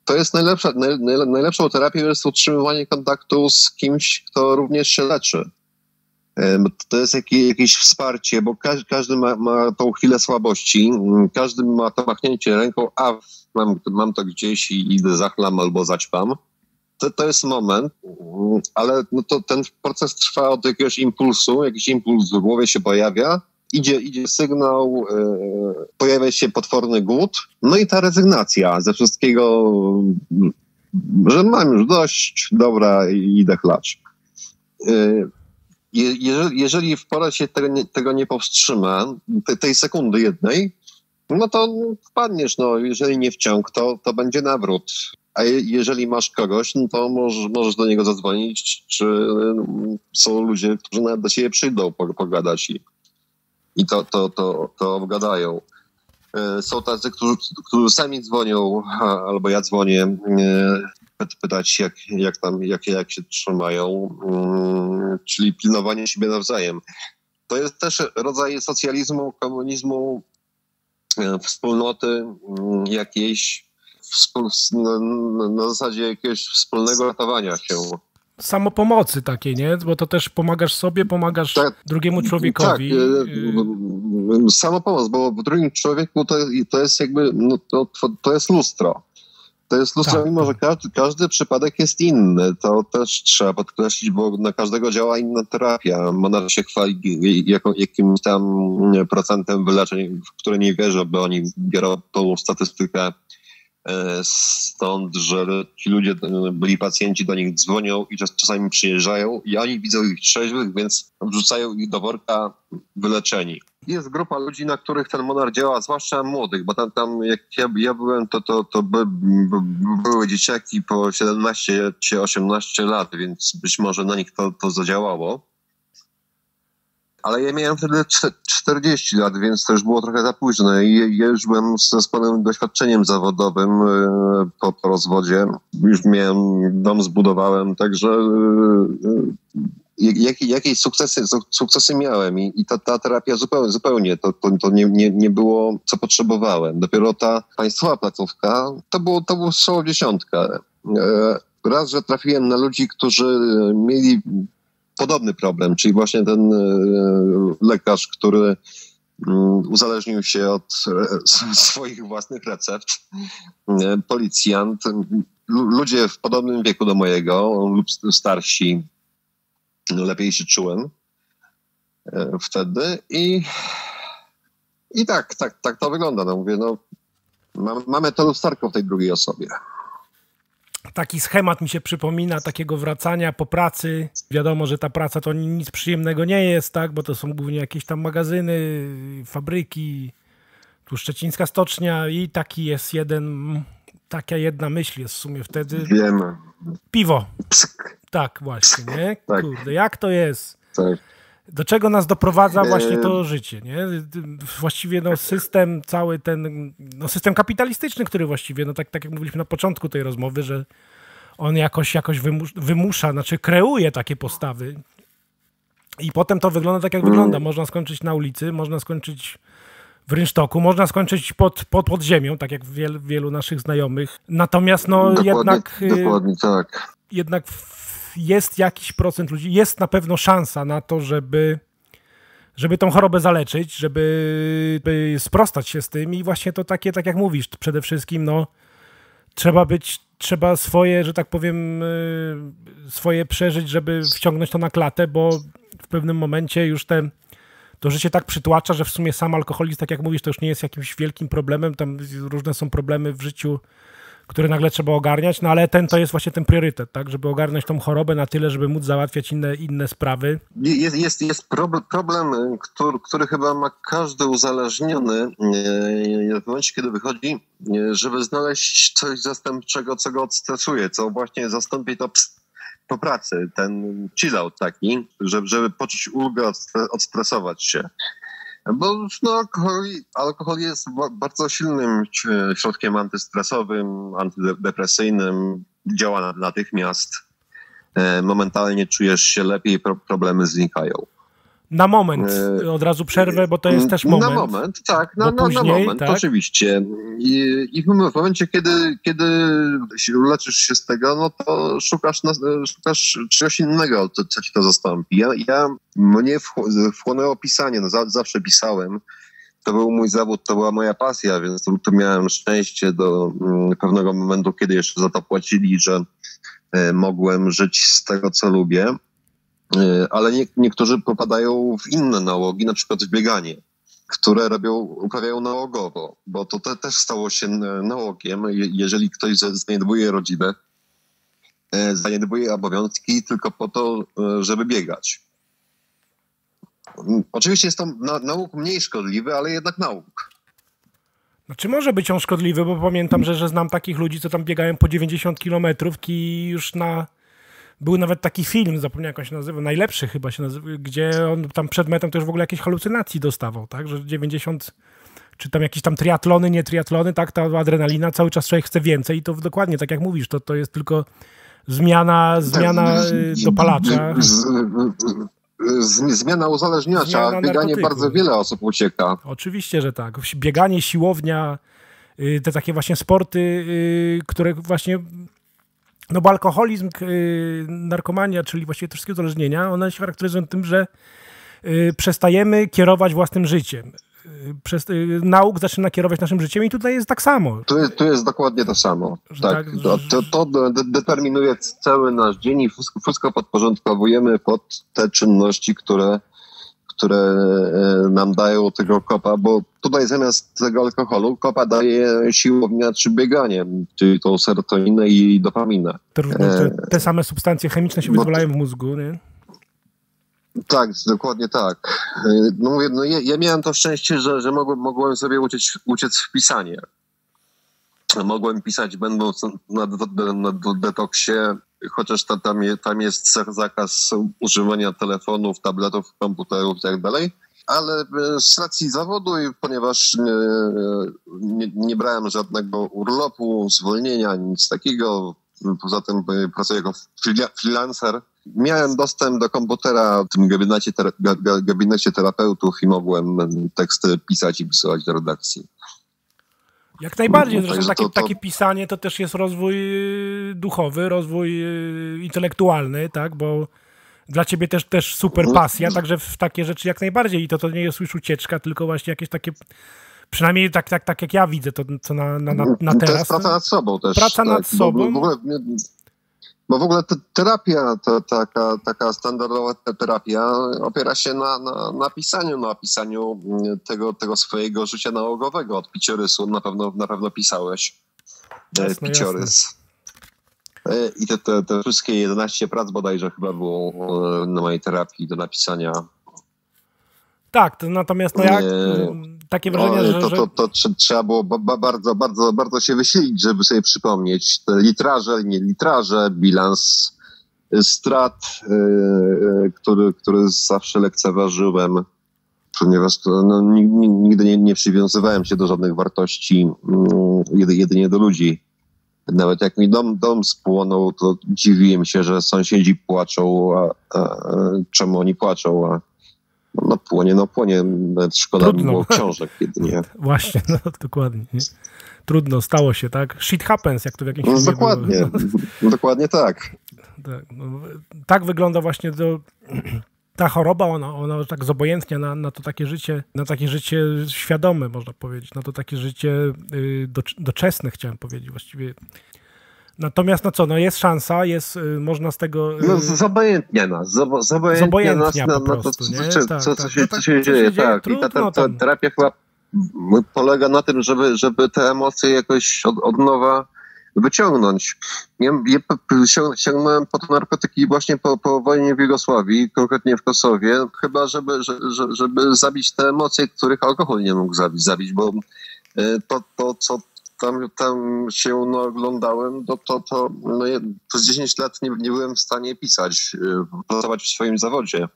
to jest najlepsza, naj, najlepszą terapią jest utrzymywanie kontaktu z kimś, kto również się leczy. To jest jakieś, wsparcie, bo każdy, ma, ma tą chwilę słabości, każdy ma to machnięcie ręką, a mam, mam to gdzieś i idę zachlam albo zaćpam to, to jest moment, ale no to ten proces trwa od jakiegoś impulsu, jakiś impuls w głowie się pojawia, idzie, idzie sygnał, e, pojawia się potworny głód, no i ta rezygnacja ze wszystkiego, że mam już dość, dobra, idę chlać. E, jeżeli, jeżeli w porę się tego nie, tego nie powstrzyma, te, tej sekundy jednej, no to wpadniesz, no jeżeli nie wciąg, to, to będzie nawrót. A jeżeli masz kogoś, no to możesz, możesz do niego zadzwonić, czy mm, są ludzie, którzy nawet do ciebie przyjdą pogadać i, i to, to, to, to obgadają. E, są tacy, którzy, którzy sami dzwonią, albo ja dzwonię, e, pytać jak, jak tam, jak, jak się trzymają, mm, czyli pilnowanie siebie nawzajem. To jest też rodzaj socjalizmu, komunizmu, e, wspólnoty mm, jakiejś, na, na zasadzie jakiegoś wspólnego ratowania się samopomocy takiej, nie? Bo to też pomagasz sobie, pomagasz tak, drugiemu człowiekowi. Tak, samopomoc, bo w drugim człowieku to, to jest jakby, no, to, to jest lustro. To jest lustro, tak, mimo że tak. każdy, każdy przypadek jest inny. To też trzeba podkreślić, bo na każdego działa inna terapia. Monarch się chwali jako, jakimś tam procentem wyleczeń, w które nie wierzę, bo oni biorą tą statystykę E, stąd, że ci ludzie, e, byli pacjenci, do nich dzwonią i czasami przyjeżdżają i oni widzą ich trzeźwych, więc wrzucają ich do worka wyleczeni. Jest grupa ludzi, na których ten monar działa, zwłaszcza młodych, bo tam, tam jak ja, ja byłem, to, to, to by, by, były dzieciaki po 17 czy 18 lat, więc być może na nich to, to zadziałało ale ja miałem wtedy 40 lat, więc to już było trochę za późno ja już byłem ze sporym doświadczeniem zawodowym e, po, po rozwodzie. Już miałem, dom zbudowałem, także e, jak, jakieś sukcesy, sukcesy miałem i, i ta, ta terapia zupełnie, zupełnie to, to, to nie, nie, nie było, co potrzebowałem. Dopiero ta państwowa placówka, to było, to było strzał dziesiątka. E, raz, że trafiłem na ludzi, którzy mieli podobny problem, czyli właśnie ten e, lekarz, który mm, uzależnił się od e, swoich własnych recept, policjant, ludzie w podobnym wieku do mojego lub starsi, lepiej się czułem e, wtedy i, i tak, tak, tak to wygląda. No mówię, no mamy to lusterko w tej drugiej osobie. Taki schemat mi się przypomina takiego wracania po pracy. Wiadomo, że ta praca to nic przyjemnego nie jest, tak, bo to są głównie jakieś tam magazyny, fabryki, tu szczecińska stocznia i taki jest jeden, taka jedna myśl jest w sumie wtedy. Wiemy. Piwo. Psk. Tak, właśnie, nie? tak. Kurde, jak to jest? Tak. Do czego nas doprowadza właśnie to życie, nie? Właściwie no, system, cały ten, no, system kapitalistyczny, który właściwie, no tak, tak jak mówiliśmy na początku tej rozmowy, że on jakoś, jakoś wymusza, wymusza, znaczy kreuje takie postawy i potem to wygląda tak, jak wygląda. Mm. Można skończyć na ulicy, można skończyć w rynsztoku, można skończyć pod, pod, pod ziemią, tak jak wiel, wielu naszych znajomych. Natomiast no dokładnie, jednak... Y, dokładnie tak. Jednak jest jakiś procent ludzi, jest na pewno szansa na to, żeby, żeby tą chorobę zaleczyć, żeby, sprostać się z tym i właśnie to takie, tak jak mówisz, przede wszystkim no, trzeba być, trzeba swoje, że tak powiem, y, swoje przeżyć, żeby wciągnąć to na klatę, bo w pewnym momencie już te to życie tak przytłacza, że w sumie sam alkoholizm, tak jak mówisz, to już nie jest jakimś wielkim problemem, tam różne są problemy w życiu które nagle trzeba ogarniać, no ale ten to jest właśnie ten priorytet, tak, żeby ogarnąć tą chorobę na tyle, żeby móc załatwiać inne, inne sprawy. Jest, jest, jest problem, problem który, który chyba ma każdy uzależniony e, w momencie, kiedy wychodzi, e, żeby znaleźć coś zastępczego, co go odstresuje, co właśnie zastąpi to po pracy, ten chill out taki, żeby, żeby poczuć ulgę, odstresować się. Bo no, alkohol, alkohol jest bardzo silnym środkiem antystresowym, antydepresyjnym, działa natychmiast. E, momentalnie czujesz się lepiej, problemy znikają. Na moment, e, od razu przerwę, bo to jest też moment. Na moment, tak, na, na, później, na moment, tak? oczywiście. I, I, w momencie, kiedy, kiedy leczysz się z tego, no to szukasz, szukasz czegoś innego, co, ci to zastąpi. Ja, ja mnie wchłonęło pisanie, no zawsze pisałem. To był mój zawód, to była moja pasja, więc to, to miałem szczęście do mm, pewnego momentu, kiedy jeszcze za to płacili, że e, mogłem żyć z tego, co lubię. E, ale nie, niektórzy popadają w inne nałogi, na przykład w bieganie, które robią, uprawiają nałogowo, bo to te, też stało się nałogiem, jeżeli ktoś zaniedbuje rodzinę, e, zaniedbuje obowiązki tylko po to, e, żeby biegać. Oczywiście jest to na, mniej szkodliwy, ale jednak nauk. Znaczy może być on szkodliwy, bo pamiętam, że, że znam takich ludzi, co tam biegają po 90 kilometrów i już na był nawet taki film, zapomniałem jak on się nazywa, najlepszy chyba się nazywa, gdzie on tam przed metem już w ogóle jakieś halucynacji dostawał, tak, że 90 czy tam jakieś tam triatlony, nie triatlony, tak, ta adrenalina, cały czas człowiek chce więcej i to dokładnie, tak jak mówisz, to, to jest tylko zmiana, zmiana y, dopalacza. Zmiana uzależniacza, zmiana bieganie bardzo wiele osób ucieka. Oczywiście, że tak. Bieganie, siłownia, y, te takie właśnie sporty, y, które właśnie no bo alkoholizm, yy, narkomania, czyli właściwie te wszystkie uzależnienia, one się charakteryzują tym, że yy, przestajemy kierować własnym życiem. Y, przez, nauk zaczyna kierować naszym życiem i tutaj jest tak samo. Tu jest, tu jest dokładnie to samo. Tak, tak, to, to, determinuje cały nasz dzień i wszystko podporządkowujemy pod te czynności, które które e, nam dają tego kopa, bo tutaj zamiast tego alkoholu kopa daje siłownia czy bieganie, czyli tą serotoninę i dopaminę. Te, te, te same substancje chemiczne się wyzwalają w mózgu, nie? Tak, dokładnie tak. E, no mówię, no ja, ja miałem to szczęście, że, że mogłem, mogłem sobie uciec, uciec w pisanie. Mogłem pisać będąc na, na, na detoksie chociaż tam, tam jest zakaz używania telefonów, tabletów, komputerów i tak ale e, z racji zawodu i ponieważ nie, nie, nie, brałem żadnego urlopu, zwolnienia, nic takiego, poza tym pracuję jako freelancer. Miałem dostęp do komputera w tym gabinecie, gabinecie terapeutów i mogłem teksty pisać i wysyłać do redakcji. Jak najbardziej. No, Zresztą takie, to, to... takie pisanie to też jest rozwój y, duchowy, rozwój y, intelektualny, tak? Bo dla ciebie też, też super no. pasja, także w takie rzeczy jak najbardziej. I to, to nie jest już ucieczka, tylko właśnie jakieś takie Przynajmniej tak, tak, tak jak ja widzę to, co na, na, na, na teraz. To jest praca nad sobą też. Praca tak, nad sobą. W ogóle, bo w ogóle terapia, to, taka, taka standardowa terapia opiera się na, na, na pisaniu, na pisaniu mm, tego, tego swojego życia nałogowego. Od piciorysu na pewno, na pewno pisałeś e, jasne, piciorys. Jasne. I te, te, te wszystkie 11 prac bodajże chyba było e, na mojej terapii do napisania. Tak, to natomiast no jak, takie wrażenie, że... To, to, to, to trzeba było bardzo, bardzo, bardzo się wysilić, żeby sobie przypomnieć. Te litraże, nie litraże, bilans strat, yy, który, który zawsze lekceważyłem, ponieważ to, no, nigdy nie, nie przywiązywałem się do żadnych wartości, yy, jedynie do ludzi. Nawet jak mi dom, dom spłonął, to dziwiłem się, że sąsiedzi płaczą, a, a, a czemu oni płaczą, a no płonie, no płonie. Szkoda Trudno. było książek jedynie. Właśnie, no dokładnie. Nie? Trudno, stało się, tak? Shit happens, jak to w jakimś no, Dokładnie, no, dokładnie tak. Tak, no, tak wygląda właśnie to, ta choroba, ona, ona tak zobojętnia na, na to takie życie, na takie życie świadome, można powiedzieć, na to takie życie y, do, doczesne, chciałem powiedzieć właściwie Natomiast no co, no jest szansa, jest, y, można z tego... Y, no zobojętnia nas, zobo, zobojętnia, zobojętnia nas na, na to, co, co, co, się, tak, co się dzieje, tak. I ta, ta, ta terapia chyba polega na tym, żeby, żeby te emocje jakoś od, od nowa wyciągnąć. Ja, ja sięgnąłem po te narkotyki właśnie po, po wojnie w Jugosławii, konkretnie w Kosowie, chyba żeby, żeby, żeby zabić te emocje, których alkohol nie mógł zabić, zabić bo y, to, to co tam, tam się no, oglądałem, to, to, to no, przez 10 lat nie, nie byłem w stanie pisać, y, pracować w swoim zawodzie.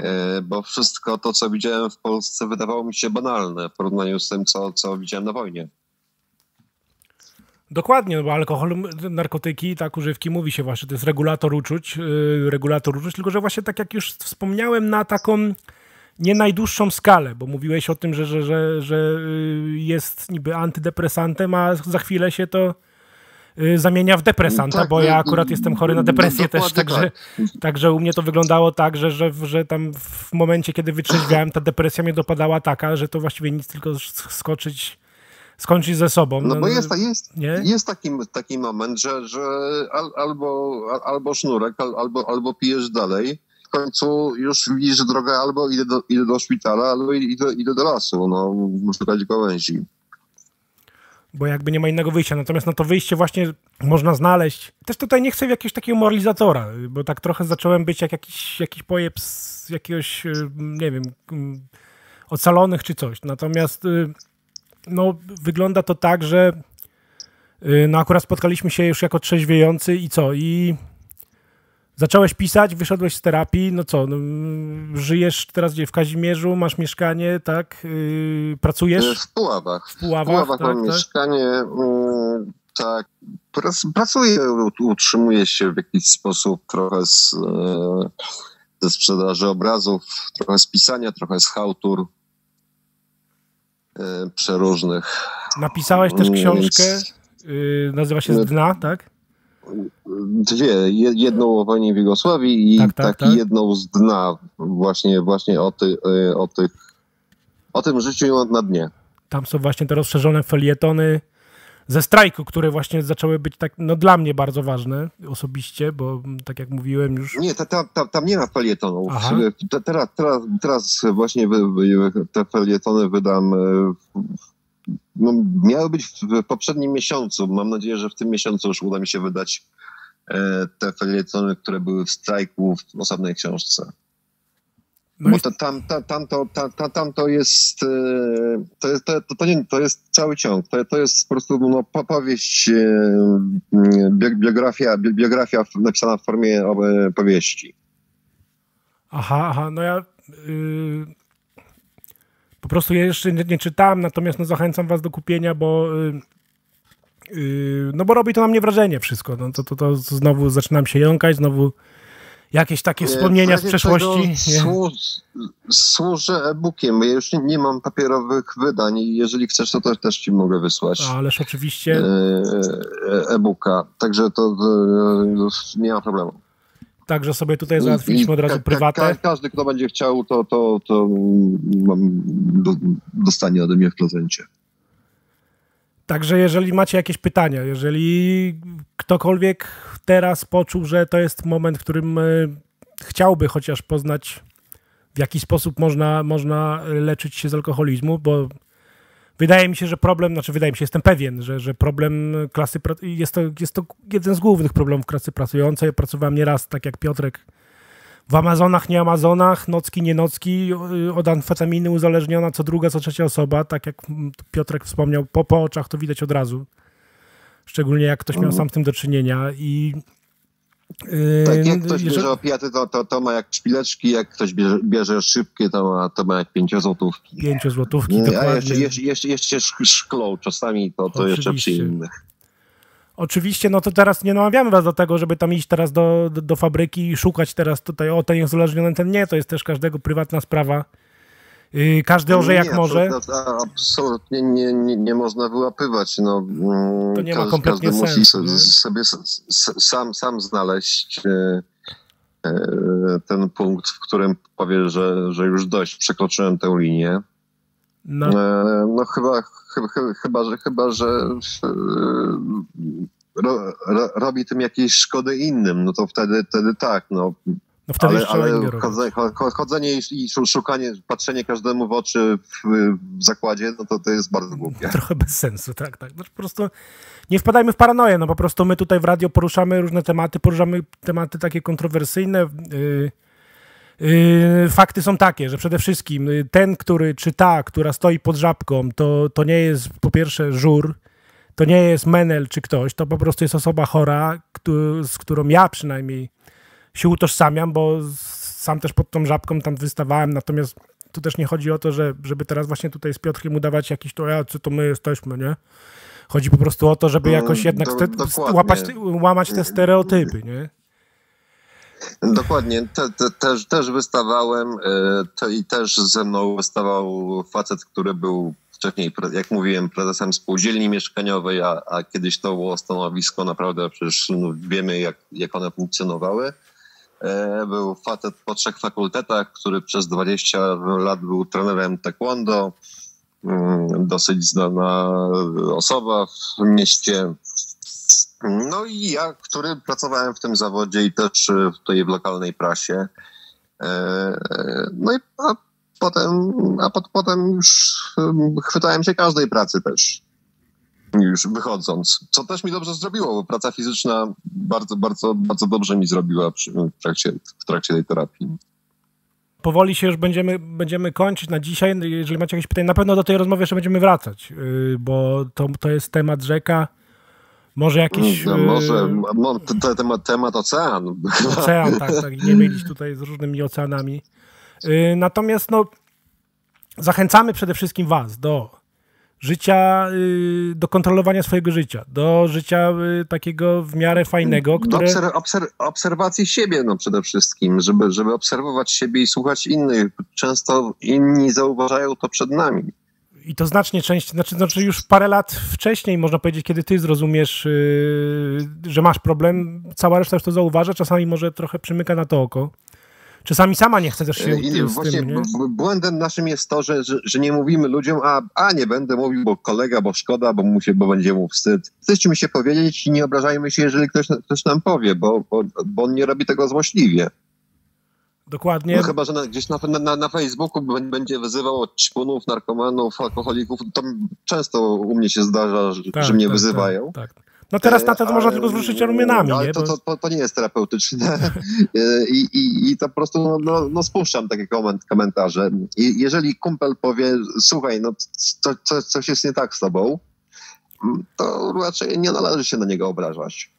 Y, bo wszystko to, co widziałem w Polsce, wydawało mi się banalne w porównaniu z tym, co, co widziałem na wojnie. Dokładnie, no bo alkohol, narkotyki, tak, używki, mówi się właśnie, to jest regulator uczuć, yy, regulator uczuć, tylko że właśnie tak jak już wspomniałem, na taką nie najdłuższą skalę, bo mówiłeś o tym, że, że, że, że y, jest niby antydepresantem, a za chwilę się to y, zamienia w depresanta, tak, bo ja akurat jestem chory na depresję też, także, tak. także u mnie to wyglądało tak, że, że, że tam w momencie, kiedy wytrzeźwiałem, ta depresja mnie dopadała taka, że to właściwie nic, tylko skoczyć skończyć ze sobą. No, no bo jest, jest, jest taki, taki moment, że, że albo, albo sznurek, albo, albo pijesz dalej, końcu już widzisz, że droga albo idę do, idę do szpitala, albo idę, idę do lasu, no, szukać gałęzi. Bo jakby nie ma innego wyjścia. Natomiast no to wyjście właśnie można znaleźć. Też tutaj nie chcę jakiegoś takiego moralizatora, bo tak trochę zacząłem być jak jakiś, jakiś pojeb z jakiegoś, y, nie wiem, mm, ocalonych czy coś. Natomiast y, no, wygląda to tak, że y, no akurat spotkaliśmy się już jako trzeźwiejący i co? I Zacząłeś pisać, wyszedłeś z terapii, no co, no, żyjesz teraz gdzie? W Kazimierzu, masz mieszkanie, tak? Yy, pracujesz? W Puławach. W Puławach, w Puławach tak, mam tak? mieszkanie, yy, tak. Pracuję, utrzymuję się w jakiś sposób trochę z, yy, ze sprzedaży obrazów, trochę z pisania, trochę z hałtur yy, przeróżnych. Napisałeś też książkę, yy, nazywa się Z dna, tak? Dwie. Jedną o wojnie w Jugosławii i tak, tak, tak. jedną z dna właśnie, właśnie o, ty, e, o, tych, o tym życiu na dnie. Tam są właśnie te rozszerzone felietony ze strajku, które właśnie zaczęły być tak, no dla mnie bardzo ważne osobiście, bo tak jak mówiłem już... Nie, tam, tam, tam nie ma felietonów. Teraz, teraz, teraz właśnie te felietony wydam e, no, miały być w poprzednim miesiącu. Mam nadzieję, że w tym miesiącu już uda mi się wydać e, te felietony, które były w strajku w osobnej książce. No Bo to, tam, tam, tam, to, tam, tam to jest, e, to jest, to, to, nie, to jest cały ciąg. To, to jest po prostu no, powieść, e, biografia, biografia napisana w formie powieści. Aha, aha, no ja yy, po prostu ja jeszcze nie, nie czytałem, natomiast no, zachęcam was do kupienia, bo y, Yy, no bo robi to na mnie wrażenie wszystko. No to, to, to znowu zaczynam się jąkać, znowu jakieś takie wspomnienia z przeszłości. Służę e-bookiem. Ja już nie, nie, mam papierowych wydań i jeżeli chcesz, to też, też ci mogę wysłać. Ależ oczywiście. E, e-booka. Także to nie ma problemu. Także sobie tutaj załatwiliśmy od razu prywatę. Ka, ka, każdy, kto będzie chciał, to, to, to dostanie ode mnie w prezencie. Także jeżeli macie jakieś pytania, jeżeli ktokolwiek teraz poczuł, że to jest moment, w którym e, chciałby chociaż poznać, w jaki sposób można, można leczyć się z alkoholizmu, bo wydaje mi się, że problem, znaczy wydaje mi się, jestem pewien, że, że problem klasy, jest to, jest to jeden z głównych problemów klasy pracującej. Ja pracowałem nieraz, tak jak Piotrek, w Amazonach, nie Amazonach, nocki, nie nocki, y, od amfetaminy uzależniona co druga, co trzecia osoba, tak jak Piotrek wspomniał, po, po oczach to widać od razu. Szczególnie jak ktoś miał mhm. sam z tym do czynienia i tak, jak ktoś jeżeli... bierze opiaty, to, to, to ma jak szpileczki, jak ktoś bierze, bierze szybkie, to ma, to ma jak pięciozłotówki. Pięciozłotówki, dokładnie. A jeszcze, jeszcze, jeszcze, jeszcze szklą czasami, to, to jeszcze przy innych. Oczywiście, no to teraz nie namawiamy was do tego, żeby tam iść teraz do, do, do fabryki i szukać teraz tutaj, o ten jest uzależniony, ten nie, to jest też każdego prywatna sprawa. Yy, każdy orze jak nie, może. absolutnie nie, nie, nie można wyłapywać. No, mm, to nie każdy, ma kompletnie każdy musi sobie, sobie sam, sam znaleźć e, e, ten punkt, w którym powie, że, że już dość, przekroczyłem tę linię. No, e, no chyba, chyba, chyba, że, chyba, że ro, ro, robi tym jakieś szkody innym, no to wtedy, wtedy tak, no. No wtedy ale, ale chodzenie, chodzenie i szukanie, patrzenie każdemu w oczy w, w, zakładzie, no to to jest bardzo głupie. Trochę bez sensu, tak, tak. No, po prostu nie wpadajmy w paranoję, no po prostu my tutaj w radio poruszamy różne tematy, poruszamy tematy takie kontrowersyjne, yy, Yy, fakty są takie, że przede wszystkim y, ten, który czy ta, która stoi pod żabką, to, to nie jest po pierwsze żur, to nie jest menel czy ktoś, to po prostu jest osoba chora, z którą ja przynajmniej się utożsamiam, bo sam też pod tą żabką tam wystawałem, natomiast tu też nie chodzi o to, że, żeby teraz właśnie tutaj z Piotrkiem udawać jakiś to, ja, co to my jesteśmy, nie? Chodzi po prostu o to, żeby mm, jakoś jednak do, te, łapać, łamać te stereotypy, nie? Dokładnie, te, te, też, też wystawałem e, te, i też ze mną wystawał facet, który był wcześniej, jak mówiłem, prezesem spółdzielni mieszkaniowej, a, a kiedyś to było stanowisko, naprawdę przecież no, wiemy, jak, jak one funkcjonowały. E, był facet po trzech fakultetach, który przez 20 lat był trenerem taekwondo, mm, dosyć znana osoba w mieście. No i ja, który pracowałem w tym zawodzie i też e, tutaj w lokalnej prasie. E, no i a potem, a potem już chwytałem się każdej pracy też. Już wychodząc. Co też mi dobrze zrobiło, bo praca fizyczna bardzo, bardzo, bardzo dobrze mi zrobiła w trakcie, w trakcie tej terapii powoli się już będziemy, będziemy kończyć na dzisiaj. Jeżeli macie jakieś pytania, na pewno do tej rozmowy jeszcze będziemy wracać, y, bo to, to jest temat rzeka. Może jakiś... No, może y, temat, temat ocean. Ocean, tak, tak. Nie mylić tutaj z różnymi oceanami. Y, natomiast no, zachęcamy przede wszystkim was do życia, y, do kontrolowania swojego życia, do życia takiego w miarę fajnego, które... Obser obser obserwacji siebie no przede wszystkim, żeby, żeby obserwować siebie i słuchać innych. Często inni zauważają to przed nami. I to znacznie częściej, znaczy, znaczy już parę lat wcześniej, można powiedzieć, kiedy ty zrozumiesz, yy, że masz problem, cała reszta już to zauważa, czasami może trochę przymyka na to oko. Czasami sama nie chce też się I Właśnie tym, nie? błędem naszym jest to, że, że, że, nie mówimy ludziom, a, a nie będę mówił, bo kolega, bo szkoda, bo mu się, bo będzie mu wstyd. Chcecie mi się powiedzieć i nie obrażajmy się, jeżeli ktoś, ktoś nam powie, bo, bo, bo on nie robi tego złośliwie. Dokładnie. No chyba, że na, gdzieś na, na, na Facebooku będzie wyzywał ćpunów, narkomanów, alkoholików. To często u mnie się zdarza, że, tak, że mnie tak, wyzywają. Tak, tak. No teraz na to e, można tylko zwrócić ramionami, ale nie? To, to, to, nie jest terapeutyczne e, I, i, i to po prostu no, no, no spuszczam takie koment, komentarze. I jeżeli kumpel powie, słuchaj, no co, co, coś jest nie tak z tobą, to raczej nie należy się na niego obrażać.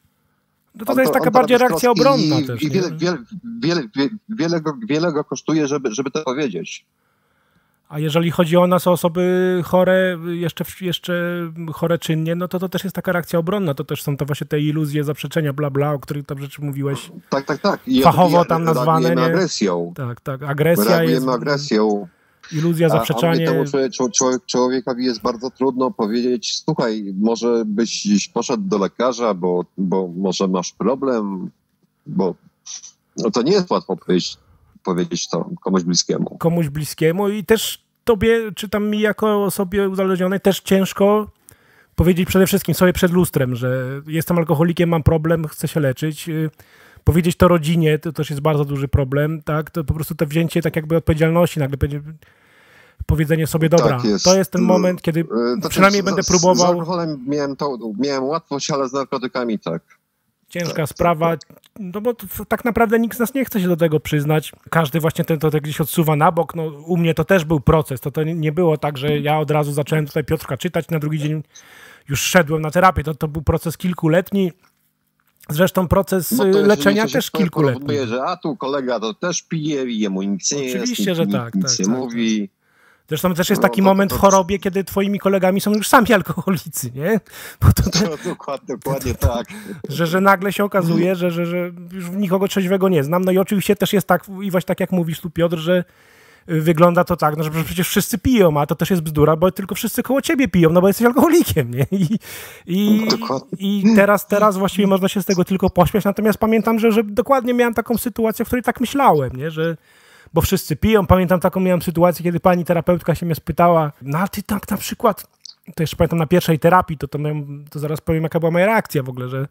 No to, to jest taka bardziej reakcja obronna i, też. I wiele, wiele, wiele, wiele, go, wiele go kosztuje, żeby, żeby to powiedzieć. A jeżeli chodzi o nas, o osoby chore, jeszcze, jeszcze chore czynnie, no to to też jest taka reakcja obronna. To też są to właśnie te iluzje, zaprzeczenia, bla, bla, o których tam rzeczy mówiłeś. Tak, tak, tak. I fachowo tam nazwane. Nie? agresją. Tak, tak. Agresja reagujemy jest... agresją. Iluzja, zaprzeczanie. A, a temu człowiekowi jest bardzo trudno powiedzieć, słuchaj, może byś poszedł do lekarza, bo, bo może masz problem, bo no to nie jest łatwo powiedzieć, powiedzieć to komuś bliskiemu. Komuś bliskiemu i też tobie, czy tam mi jako osobie uzależnionej też ciężko powiedzieć przede wszystkim sobie przed lustrem, że jestem alkoholikiem, mam problem, chcę się leczyć. Y, powiedzieć to rodzinie, to też jest bardzo duży problem, tak? To po prostu to wzięcie tak jakby odpowiedzialności, nagle powiedzenie sobie, dobra, tak jest. to jest ten moment, kiedy y, to przynajmniej będę próbował... Z alkoholem miałem, to, miałem łatwość, ale z narkotykami tak. Ciężka sprawa, no bo tak naprawdę nikt z nas nie chce się do tego przyznać. Każdy właśnie ten to tak gdzieś odsuwa na bok. No, u mnie to też był proces. To, to nie było tak, że ja od razu zacząłem tutaj Piotrka czytać, na drugi dzień już szedłem na terapię. To, to był proces kilkuletni. Zresztą proces y, leczenia też kilkuletni. że a tu kolega to też pije i jemu nic nie Oczywiście, jest, że tak, nic tak, nie tak, mówi. Tak. Zresztą też jest taki no, moment to, to, w chorobie, kiedy twoimi kolegami są już sami alkoholicy, nie? Bo to, to, no, dokładnie, dokładnie tak. Że, że nagle się okazuje, że, że, że już nikogo trzeźwego nie znam. No i oczywiście też jest tak, i właśnie tak jak mówisz tu Piotr, że wygląda to tak, no, że przecież wszyscy piją, a to też jest bzdura, bo tylko wszyscy koło ciebie piją, no bo jesteś alkoholikiem, nie? I, i, i teraz, teraz właściwie można się z tego tylko pośmiać, natomiast pamiętam, że, że dokładnie miałem taką sytuację, w której tak myślałem, nie? Że, bo wszyscy piją. Pamiętam taką miałem sytuację, kiedy pani terapeutka się mnie spytała, no a ty tak na przykład, to jeszcze pamiętam na pierwszej terapii, to, to, miałem, to zaraz powiem, jaka była moja reakcja w ogóle, że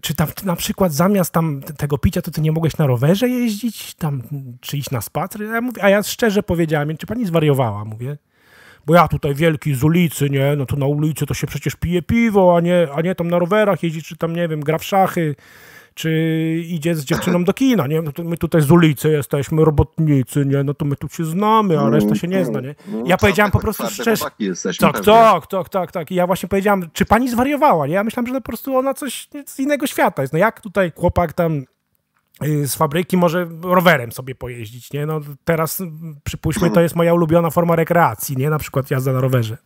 czy tam na przykład zamiast tam tego picia, to ty nie mogłeś na rowerze jeździć, tam, czy iść na spacer? Ja mówię, a ja szczerze powiedziałem, czy pani zwariowała, mówię. Bo ja tutaj wielki z ulicy, nie, no to na ulicy to się przecież pije piwo, a nie, a nie tam na rowerach jeździ, czy tam, nie wiem, gra w szachy, czy idzie z dziewczyną do kina, nie? No to my tutaj z ulicy jesteśmy, robotnicy, nie? No to my tu się znamy, a reszta się nie zna, nie? No, ja powiedziałam po prostu szczerze... Tak, tak, tak, tak, tak. I ja właśnie powiedziałam, czy pani zwariowała, nie? Ja myślałam, że po prostu ona coś z innego świata jest. No jak tutaj chłopak tam y, z fabryki może rowerem sobie pojeździć, nie? No teraz przypuśćmy, to jest moja ulubiona forma rekreacji, nie? Na przykład jazda na rowerze.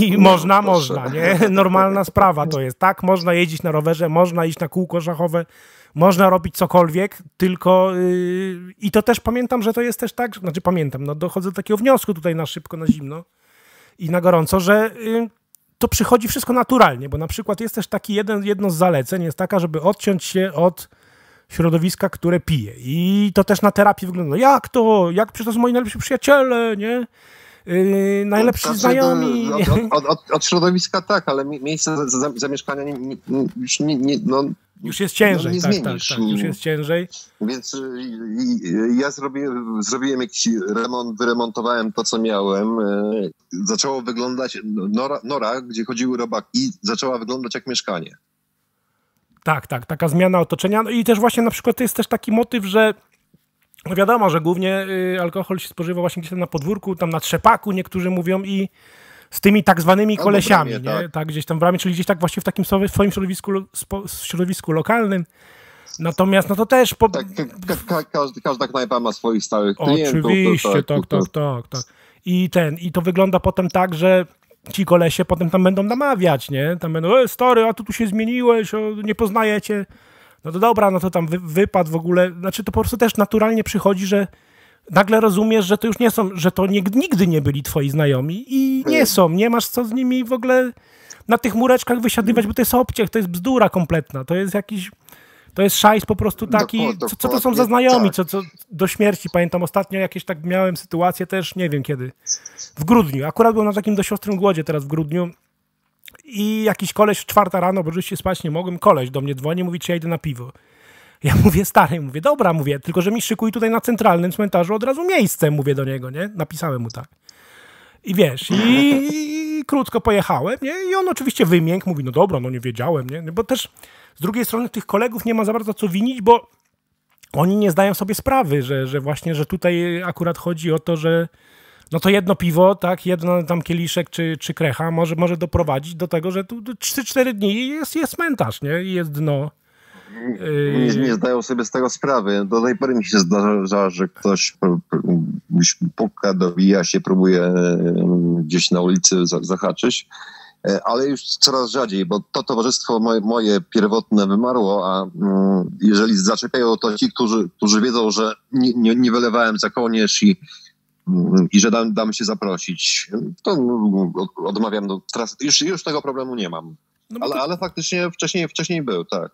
I no, można, można, nie? Normalna sprawa to jest. Tak, można jeździć na rowerze, można iść na kółko szachowe, można robić cokolwiek, tylko yy, i to też pamiętam, że to jest też tak, znaczy pamiętam, no dochodzę do takiego wniosku tutaj na szybko, na zimno i na gorąco, że yy, to przychodzi wszystko naturalnie, bo na przykład jest też taki jeden, jedno z zaleceń, jest taka, żeby odciąć się od środowiska, które pije. I to też na terapii wygląda, no jak to? Jak przecież to są moi najlepsi przyjaciele, nie? Yy, najlepsi znaczy, znajomi. Od, od, od, środowiska tak, ale miejsce zamieszkania nie, już nie, nie no, już jest ciężej, no, tak, tak, tak, już jest ciężej. Więc y, ja zrobiłem, zrobiłem jakiś remont, wyremontowałem to, co miałem. Y, zaczęło wyglądać, nora, nora, gdzie chodziły robaki, zaczęła wyglądać jak mieszkanie. Tak, tak, taka zmiana otoczenia. No i też właśnie na przykład to jest też taki motyw, że no wiadomo, że głównie y, alkohol się spożywa właśnie gdzieś tam na podwórku, tam na trzepaku niektórzy mówią i z tymi tak zwanymi kolesiami, bramie, nie? Tak. tak. gdzieś tam w ramie, czyli gdzieś tak właśnie w takim swoim środowisku, środowisku lokalnym. Natomiast no to też... Po... Tak, ka ka każdy, każda knajpa ma swoich stałych klientów. Oczywiście, tak, tak, tak, tak, tak. I ten, i to wygląda potem tak, że ci kolesie potem tam będą namawiać, nie? Tam będą, e, stary, a tu, tu się zmieniłeś, o, nie poznajecie no to dobra, no to tam wy, wypad w ogóle, znaczy to po prostu też naturalnie przychodzi, że nagle rozumiesz, że to już nie są, że to nie, nigdy nie byli twoi znajomi i nie są, nie masz co z nimi w ogóle na tych mureczkach wysiadywać, bo to jest obciech, to jest bzdura kompletna, to jest jakiś, to jest szajs po prostu taki, co, co to są za znajomi, co, co do śmierci, pamiętam ostatnio jakieś tak miałem sytuację też, nie wiem kiedy, w grudniu, akurat byłem na takim dość ostrym głodzie teraz w grudniu, i jakiś koleś w czwarta rano, bo rzeczywiście spać nie mogłem, koleś do mnie dzwoni, mówi, czy ja idę na piwo. Ja mówię, stary, mówię, dobra, mówię, tylko że mi szykuj tutaj na centralnym cmentarzu od razu miejsce, mówię do niego, nie? Napisałem mu tak. I wiesz, i, i krótko pojechałem, nie? I on oczywiście wymiękł, mówi, no dobra, no nie wiedziałem, nie? Bo też z drugiej strony tych kolegów nie ma za bardzo co winić, bo oni nie zdają sobie sprawy, że, że właśnie, że tutaj akurat chodzi o to, że no to jedno piwo, tak, jedno tam kieliszek czy, czy krecha może, może doprowadzić do tego, że tu 3-4 dni jest, jest cmentarz, nie? I jest dno. nie, nie zdają sobie z tego sprawy. Do tej pory mi się zdarza, że ktoś puka, dobija się, próbuje gdzieś na ulicy zahaczyć ale już coraz rzadziej, bo to towarzystwo moje, moje pierwotne wymarło, a mm, jeżeli zaczepiają to ci, którzy, którzy wiedzą, że nie, nie, nie wylewałem za kołnierz i, i że dam, dam się zaprosić, to mm, odmawiam. No, teraz już, już tego problemu nie mam. No ale, to... ale faktycznie wcześniej, wcześniej był, tak.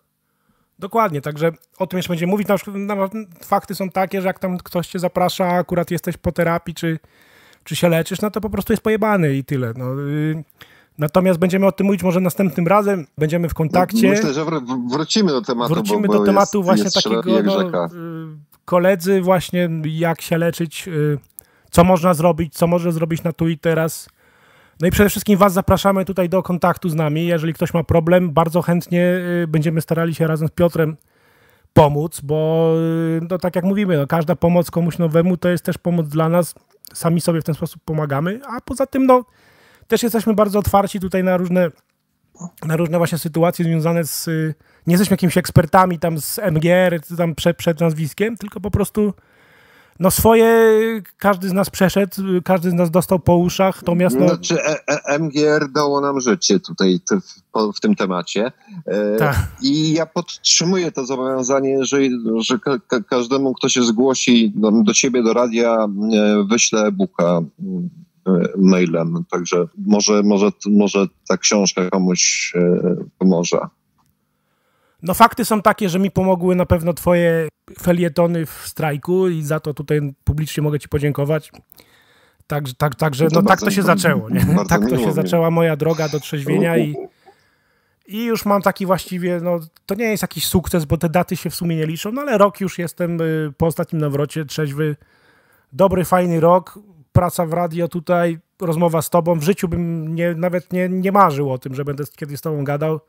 Dokładnie, także o tym jeszcze będziemy mówić. Na przykład, na, fakty są takie, że jak tam ktoś cię zaprasza, akurat jesteś po terapii, czy, czy się leczysz, no to po prostu jest pojebany i tyle. No, yy Natomiast będziemy o tym mówić może następnym razem. Będziemy w kontakcie. Myślę, że wrócimy do tematu. Wrócimy bo, do tematu jest, właśnie jest takiego no, y, koledzy właśnie, jak się leczyć, y, co można zrobić, co może zrobić na tu i teraz. No i przede wszystkim Was zapraszamy tutaj do kontaktu z nami. Jeżeli ktoś ma problem, bardzo chętnie y, będziemy starali się razem z Piotrem pomóc, bo no, tak jak mówimy, no, każda pomoc komuś nowemu to jest też pomoc dla nas. Sami sobie w ten sposób pomagamy, a poza tym no też jesteśmy bardzo otwarci tutaj na różne, na różne właśnie sytuacje związane z... Nie jesteśmy jakimiś ekspertami tam z MGR, tam przed, przed nazwiskiem, tylko po prostu no swoje każdy z nas przeszedł, każdy z nas dostał po uszach, natomiast... No... Znaczy e, e, MGR dało nam życie tutaj w, tym temacie e, tak. i ja podtrzymuję to zobowiązanie, że, że ka każdemu, kto się zgłosi do, do ciebie, do radia, wyślę buka mailem. Także może, może, może ta książka komuś pomoże. No fakty są takie, że mi pomogły na pewno twoje felietony w strajku i za to tutaj publicznie mogę ci podziękować. Także, tak, także no, tak to się zaczęło. Nie? Tak to się zaczęła moja droga do trzeźwienia i, i już mam taki właściwie, no to nie jest jakiś sukces, bo te daty się w sumie nie liczą, no ale rok już jestem y, po ostatnim nawrocie trzeźwy. Dobry, fajny rok praca w radio tutaj, rozmowa z tobą. W życiu bym nie, nawet nie, nie marzył o tym, że będę kiedyś z tobą gadał,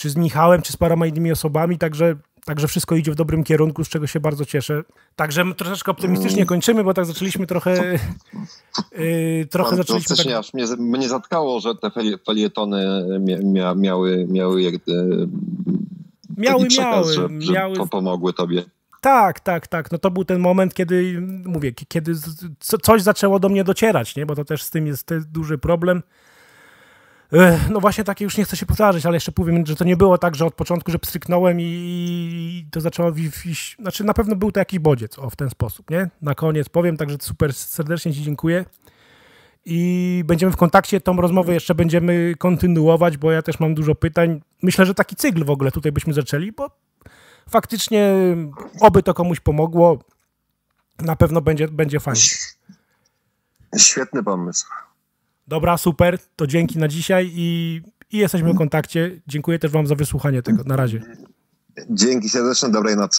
czy z Michałem, czy z paroma innymi osobami, także, także wszystko idzie w dobrym kierunku, z czego się bardzo cieszę. Także troszeczkę optymistycznie kończymy, bo tak zaczęliśmy trochę... Yy, trochę zaczęliśmy... Tak... Aż mnie, mnie zatkało, że te felietony mia, miały, miały jak, miały, przekaz, miały, że, że miały... pomogły tobie. Tak, tak, tak. No to był ten moment, kiedy, mówię, kiedy coś zaczęło do mnie docierać, nie? Bo to też z tym jest duży problem. No właśnie takie już nie chcę się powtarzać, ale jeszcze powiem, że to nie było tak, że od początku, że pstryknąłem i, to zaczęło iść, znaczy na pewno był to jakiś bodziec, o w ten sposób, nie? Na koniec powiem, także super serdecznie Ci dziękuję i będziemy w kontakcie, tą rozmowę jeszcze będziemy kontynuować, bo ja też mam dużo pytań. Myślę, że taki cykl w ogóle tutaj byśmy zaczęli, bo faktycznie oby to komuś pomogło. Na pewno będzie, będzie fajnie. Świetny pomysł. Dobra, super. To dzięki na dzisiaj i, i jesteśmy w kontakcie. Dziękuję też Wam za wysłuchanie tego. Na razie. Dzięki serdeczne, dobrej nocy.